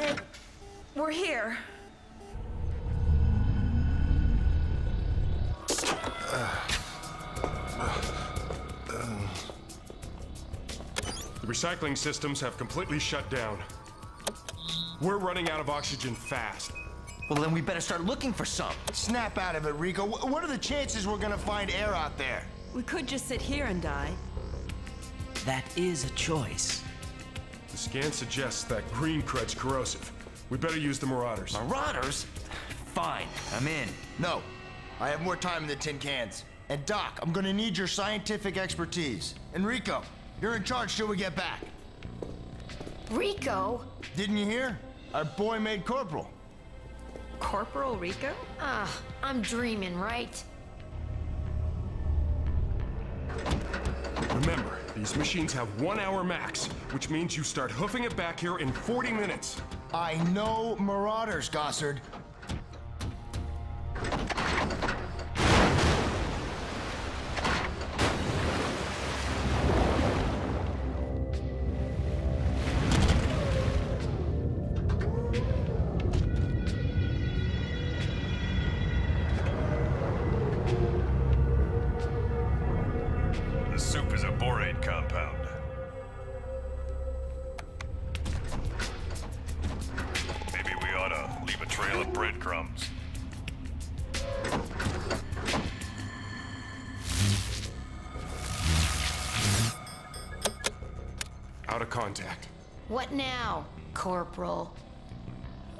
I. We're here. The recycling systems have completely shut down. We're running out of oxygen fast. Well, then we better start looking for some. Snap out of it, Rico. What are the chances we're gonna find air out there? We could just sit here and die. That is a choice. The scan suggests that green crud's corrosive. We better use the Marauders. Marauders? Fine, I'm in. No. I have more time than tin cans. And Doc, I'm gonna need your scientific expertise. And Rico, you're in charge till we get back. Rico? Didn't you hear? Our boy made corporal. Corporal Rico? Ah, I'm dreaming, right? Remember, these machines have one hour max, which means you start hoofing it back here in 40 minutes. I know Marauders, Gossard. Corporal?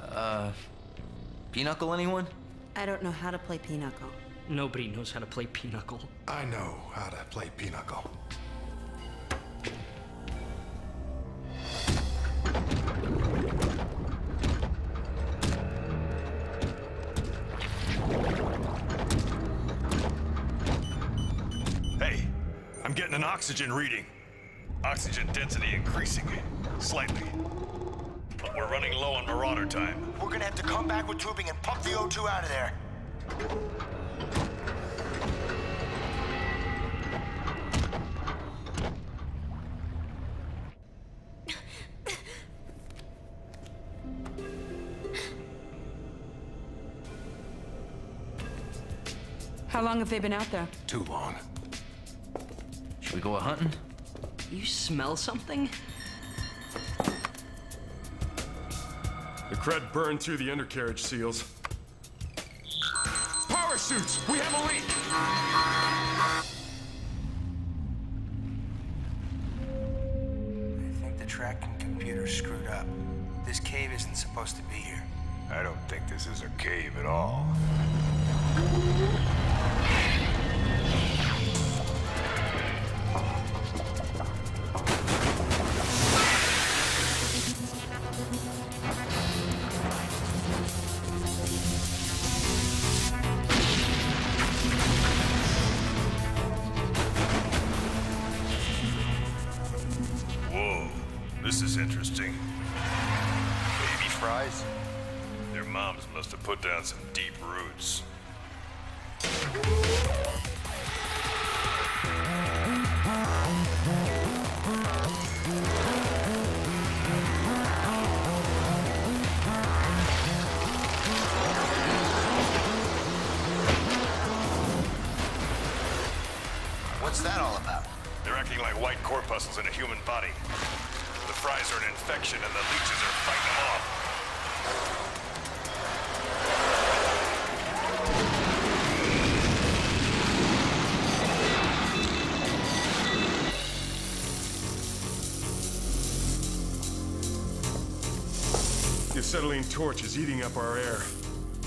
Uh, Pinochle anyone? I don't know how to play Pinochle. Nobody knows how to play Pinochle. I know how to play Pinochle. Hey, I'm getting an oxygen reading. Oxygen density increasing. Slightly. But we're running low on marauder time. We're gonna have to come back with tubing and pump the O2 out of there. How long have they been out there? Too long. Should we go a hunting? You smell something? The crud burned through the undercarriage seals. Power suits! We have a leak! I think the tracking computer screwed up. This cave isn't supposed to be here. I don't think this is a cave at all. Acetylene torch is eating up our air.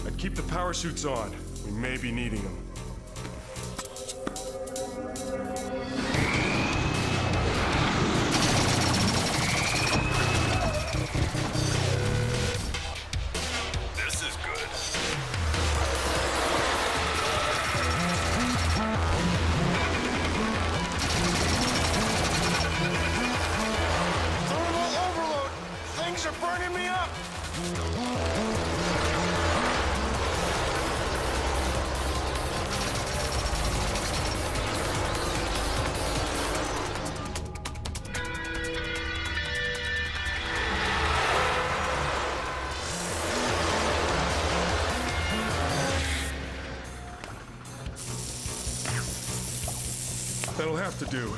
I'd keep the power suits on. We may be needing them. To do.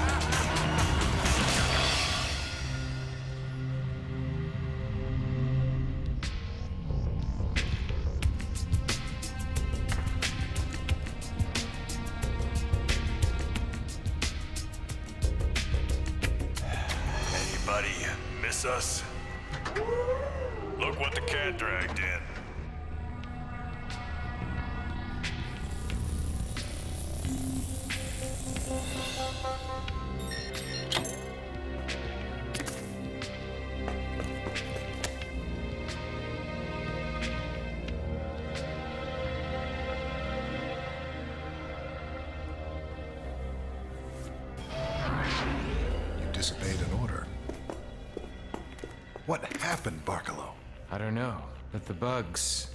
the bugs.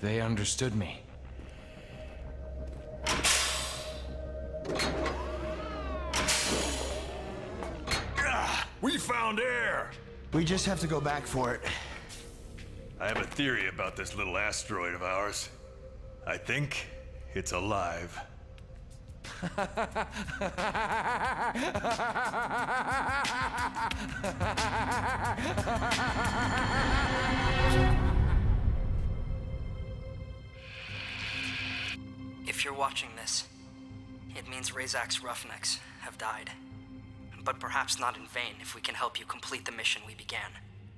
They understood me. We found air! We just have to go back for it. I have a theory about this little asteroid of ours. I think it's alive. If you're watching this, it means Razak's roughnecks have died. But perhaps not in vain if we can help you complete the mission we began.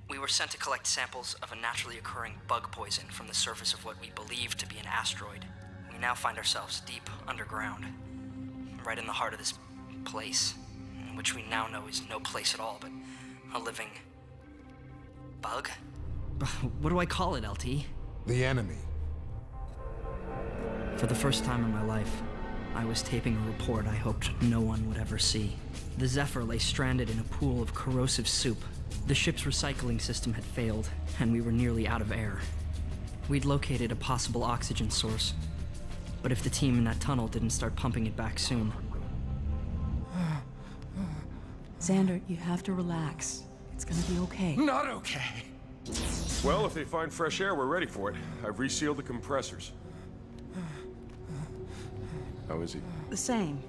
We were sent to collect samples of a naturally occurring bug poison from the surface of what we believe to be an asteroid. We now find ourselves deep underground, right in the heart of this place, which we now know is no place at all but a living bug? <laughs> What do I call it, LT? The enemy. For the first time in my life, I was taping a report I hoped no one would ever see. The Zephyr lay stranded in a pool of corrosive soup. The ship's recycling system had failed, and we were nearly out of air. We'd located a possible oxygen source, but if the team in that tunnel didn't start pumping it back soon, Zander, you have to relax. It's gonna be okay. Not okay. Well, if they find fresh air, we're ready for it. I've resealed the compressors. How is he? The same.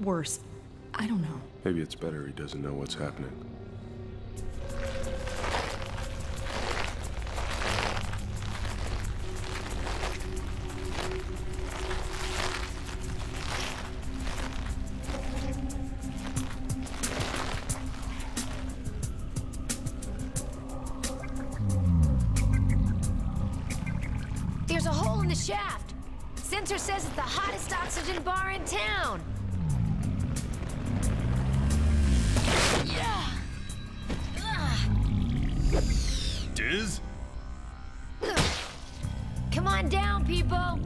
Worse. I don't know. Maybe it's better he doesn't know what's happening. hottest oxygen bar in town. Diz? Come on down, people.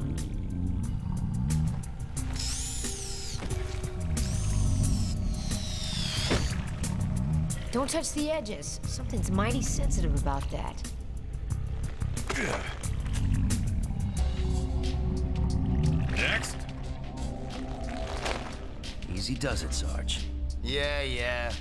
Don't touch the edges. Something's mighty sensitive about that. Ugh. Easy does it, Sarge. Yeah, yeah.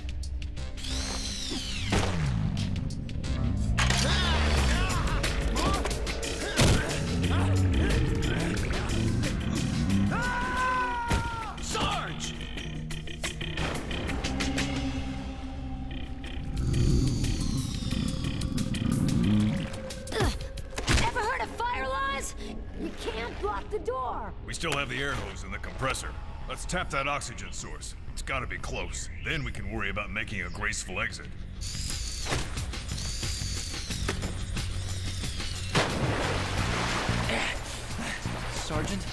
Tap that oxygen source. It's gotta be close. Then we can worry about making a graceful exit. Sergeant?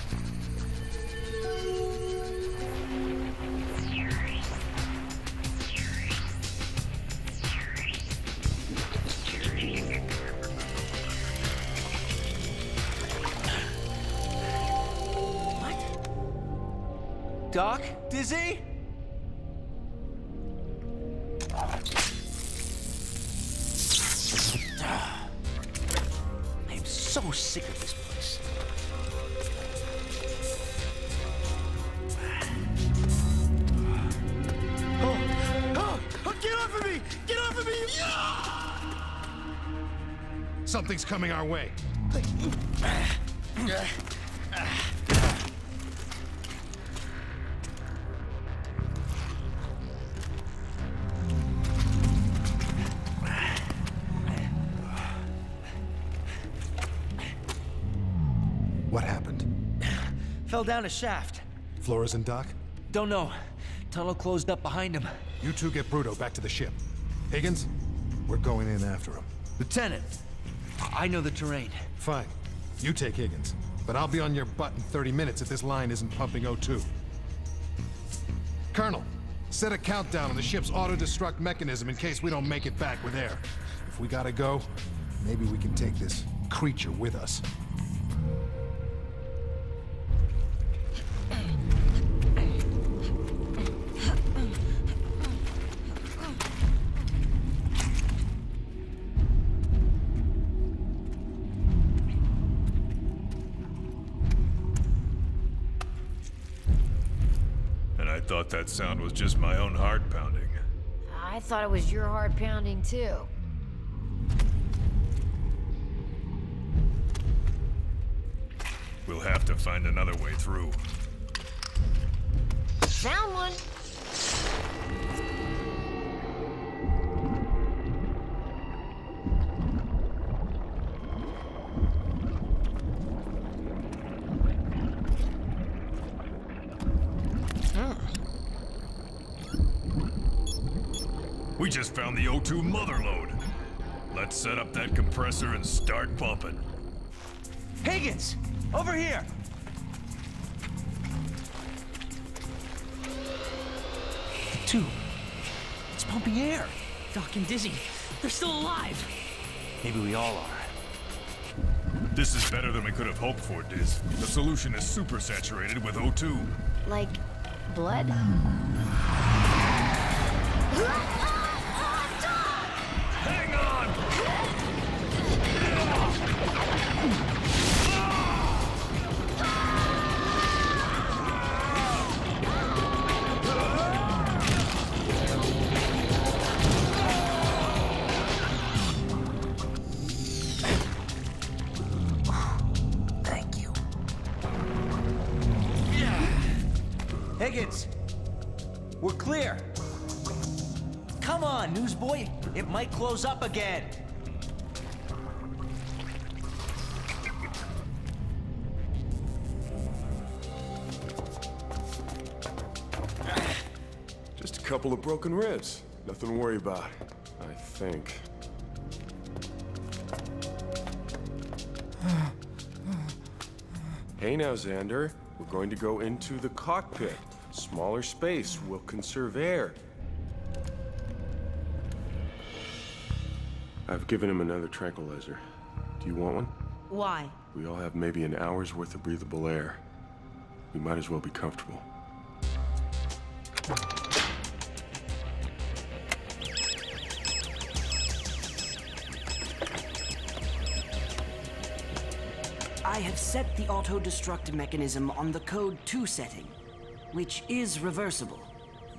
Down a shaft. Flores and Doc? Don't know. Tunnel closed up behind him. You two get Brutto back to the ship. Higgins, we're going in after him. Lieutenant, I know the terrain. Fine. You take Higgins. But I'll be on your butt in 30 minutes if this line isn't pumping O2. Colonel, set a countdown on the ship's auto-destruct mechanism in case we don't make it back with air. If we gotta go, maybe we can take this creature with us. Thought that sound was just my own heart pounding. I thought it was your heart pounding too. We'll have to find another way through. Found one. Just found the O2 mother load. Let's set up that compressor and start pumping. Higgins! Over here! Two. It's pumping air. Doc and Dizzy, they're still alive. Maybe we all are. This is better than we could have hoped for, Diz. The solution is super saturated with O2. Like blood? <laughs> broken ribs. Nothing to worry about, I think. Hey now, Zander. We're going to go into the cockpit. Smaller space will conserve air. I've given him another tranquilizer. Do you want one? Why? We all have maybe an hour's worth of breathable air. We might as well be comfortable. I have set the auto-destruct mechanism on the code 2 setting, which is reversible.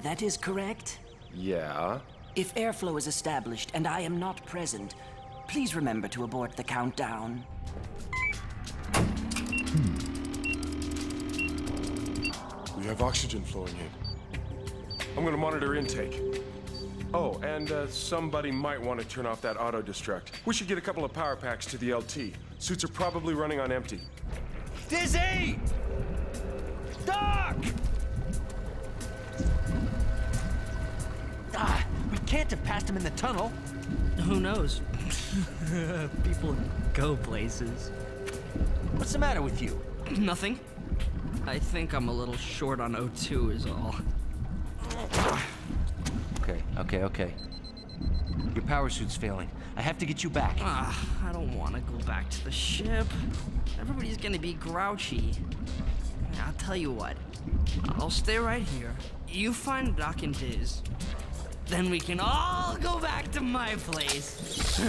That is correct? Yeah. If airflow is established and I am not present, please remember to abort the countdown. Hmm. We have oxygen flowing in. I'm gonna monitor intake. Oh, and uh, somebody might want to turn off that auto-destruct. We should get a couple of power packs to the LT. Suits are probably running on empty. Dizzy! Doc! Ah, we can't have passed him in the tunnel. Who knows? <laughs> People go places. What's the matter with you? <clears throat> Nothing. I think I'm a little short on O2 is all. Okay, okay. Your power suit's failing. I have to get you back. Ah, I don't want to go back to the ship. Everybody's gonna be grouchy. I'll tell you what. I'll stay right here. You find Doc and Diz. Then we can all go back to my place. <laughs>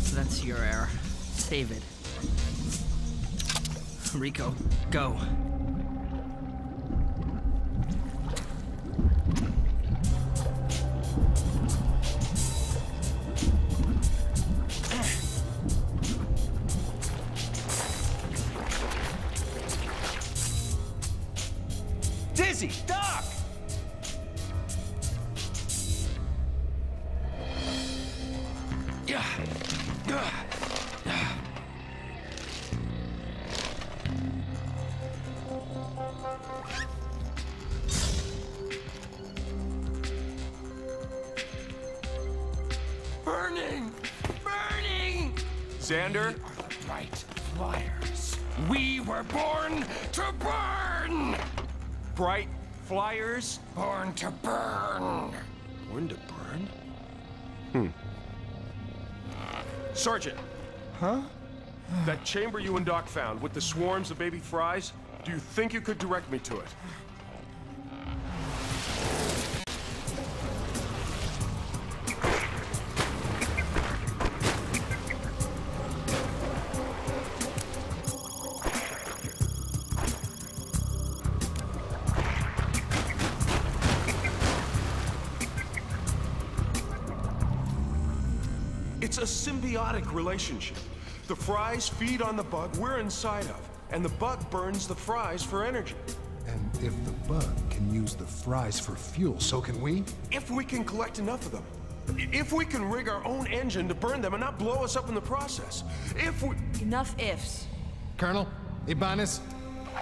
so that's your error. Save it. Rico, go. Chamber you and Doc found with the swarms of baby fries, do you think you could direct me to it? It's a symbiotic relationship. The fries feed on the bug we're inside of, and the bug burns the fries for energy. And if the bug can use the fries for fuel, so can we? If we can collect enough of them. If we can rig our own engine to burn them and not blow us up in the process. If we. Enough ifs. Colonel, Ibanez,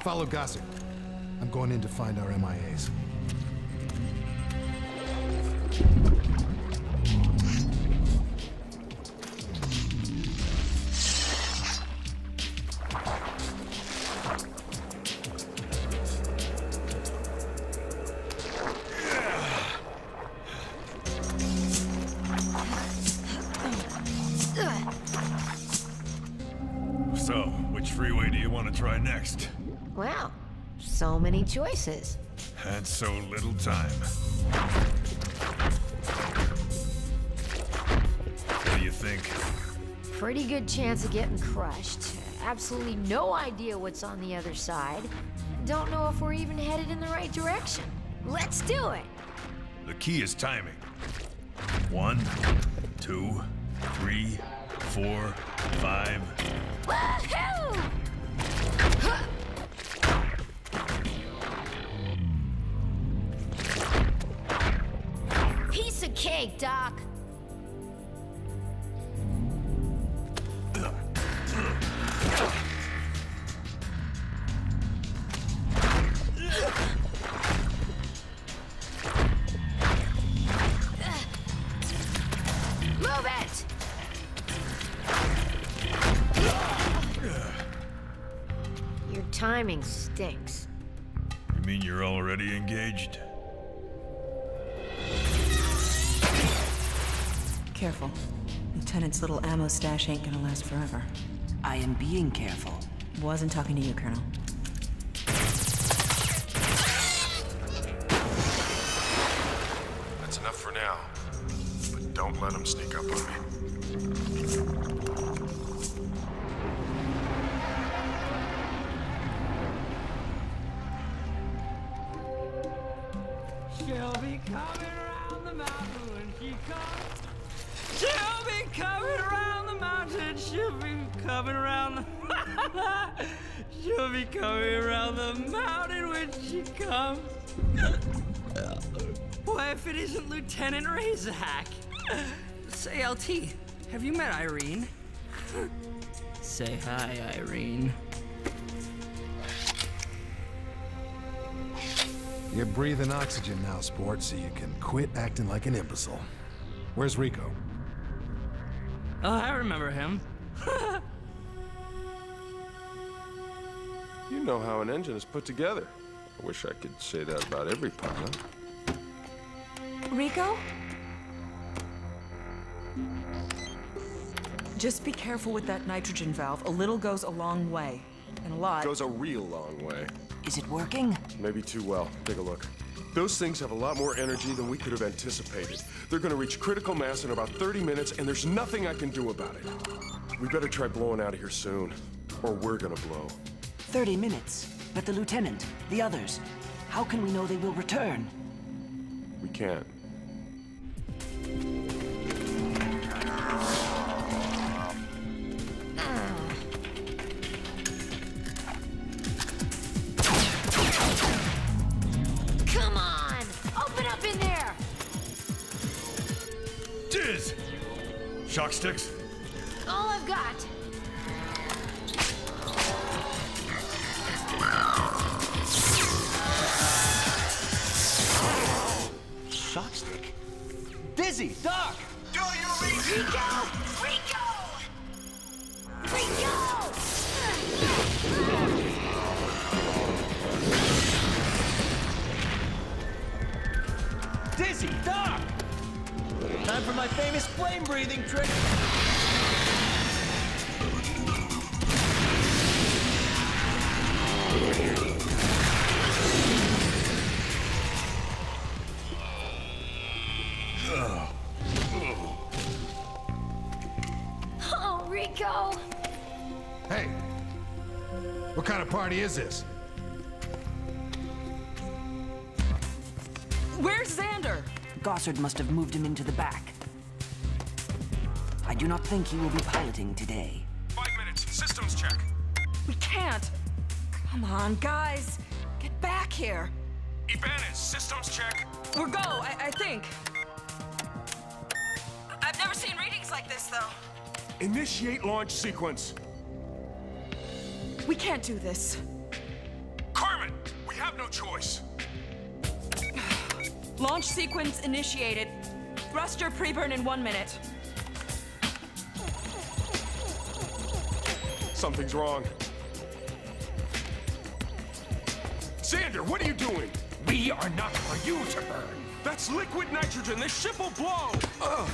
follow Gossett. I'm going in to find our MIAs. So many choices. Had so little time. What do you think? Pretty good chance of getting crushed. Absolutely no idea what's on the other side. Don't know if we're even headed in the right direction. Let's do it. The key is timing. One, two, three, four, five. Woohoo! Cake, Doc. Timing stinks. You mean you're already engaged? Careful. Lieutenant's little ammo stash ain't gonna last forever. I am being careful. Wasn't talking to you, Colonel. Lieutenant Razak? Say, LT, have you met Irene? Say hi, Irene. You're breathing oxygen now, sport, so you can quit acting like an imbecile. Where's Rico? Oh, I remember him. <laughs> You know how an engine is put together. I wish I could say that about every pilot. Rico? Just be careful with that nitrogen valve. A little goes a long way. And a lot. Goes a real long way. Is it working? Maybe too well. Take a look. Those things have a lot more energy than we could have anticipated. They're gonna reach critical mass in about 30 minutes, and there's nothing I can do about it. We better try blowing out of here soon, or we're gonna blow. 30 minutes. But the lieutenant, the others, how can we know they will return? We can't. Come on! Open up in there! Diz! Shock sticks? All I've got. Kind is this? Where's Zander? Gossard must have moved him into the back. I do not think he will be piloting today. Five minutes. Systems check. We can't. Come on, guys. Get back here. Ibanez, systems check. We're go, I, I think. I've never seen readings like this, though. Initiate launch sequence. We can't do this. Launch sequence initiated. Thruster pre-burn in one minute. Something's wrong. Zander, what are you doing? We are not for you to burn. That's liquid nitrogen. This ship will blow. Ugh.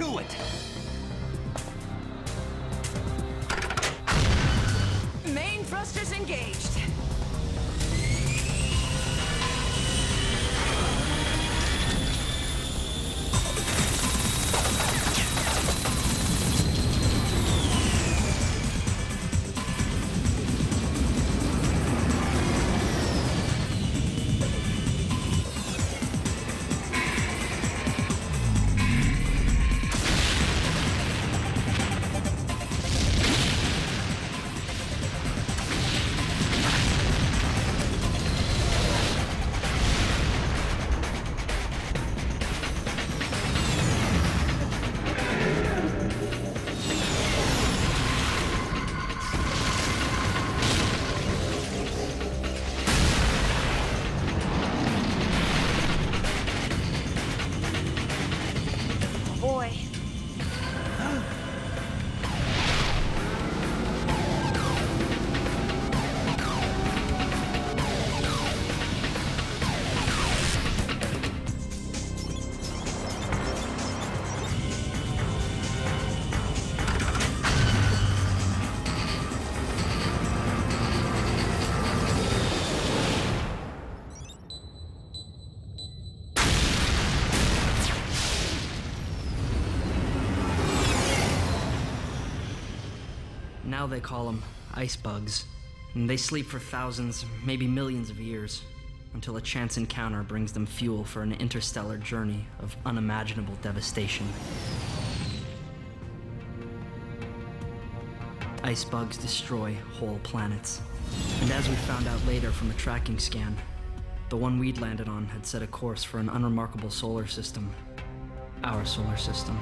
Do it! Now they call them ice bugs. And they sleep for thousands, maybe millions of years, until a chance encounter brings them fuel for an interstellar journey of unimaginable devastation. Ice bugs destroy whole planets. And as we found out later from a tracking scan, the one we'd landed on had set a course for an unremarkable solar system. Our solar system.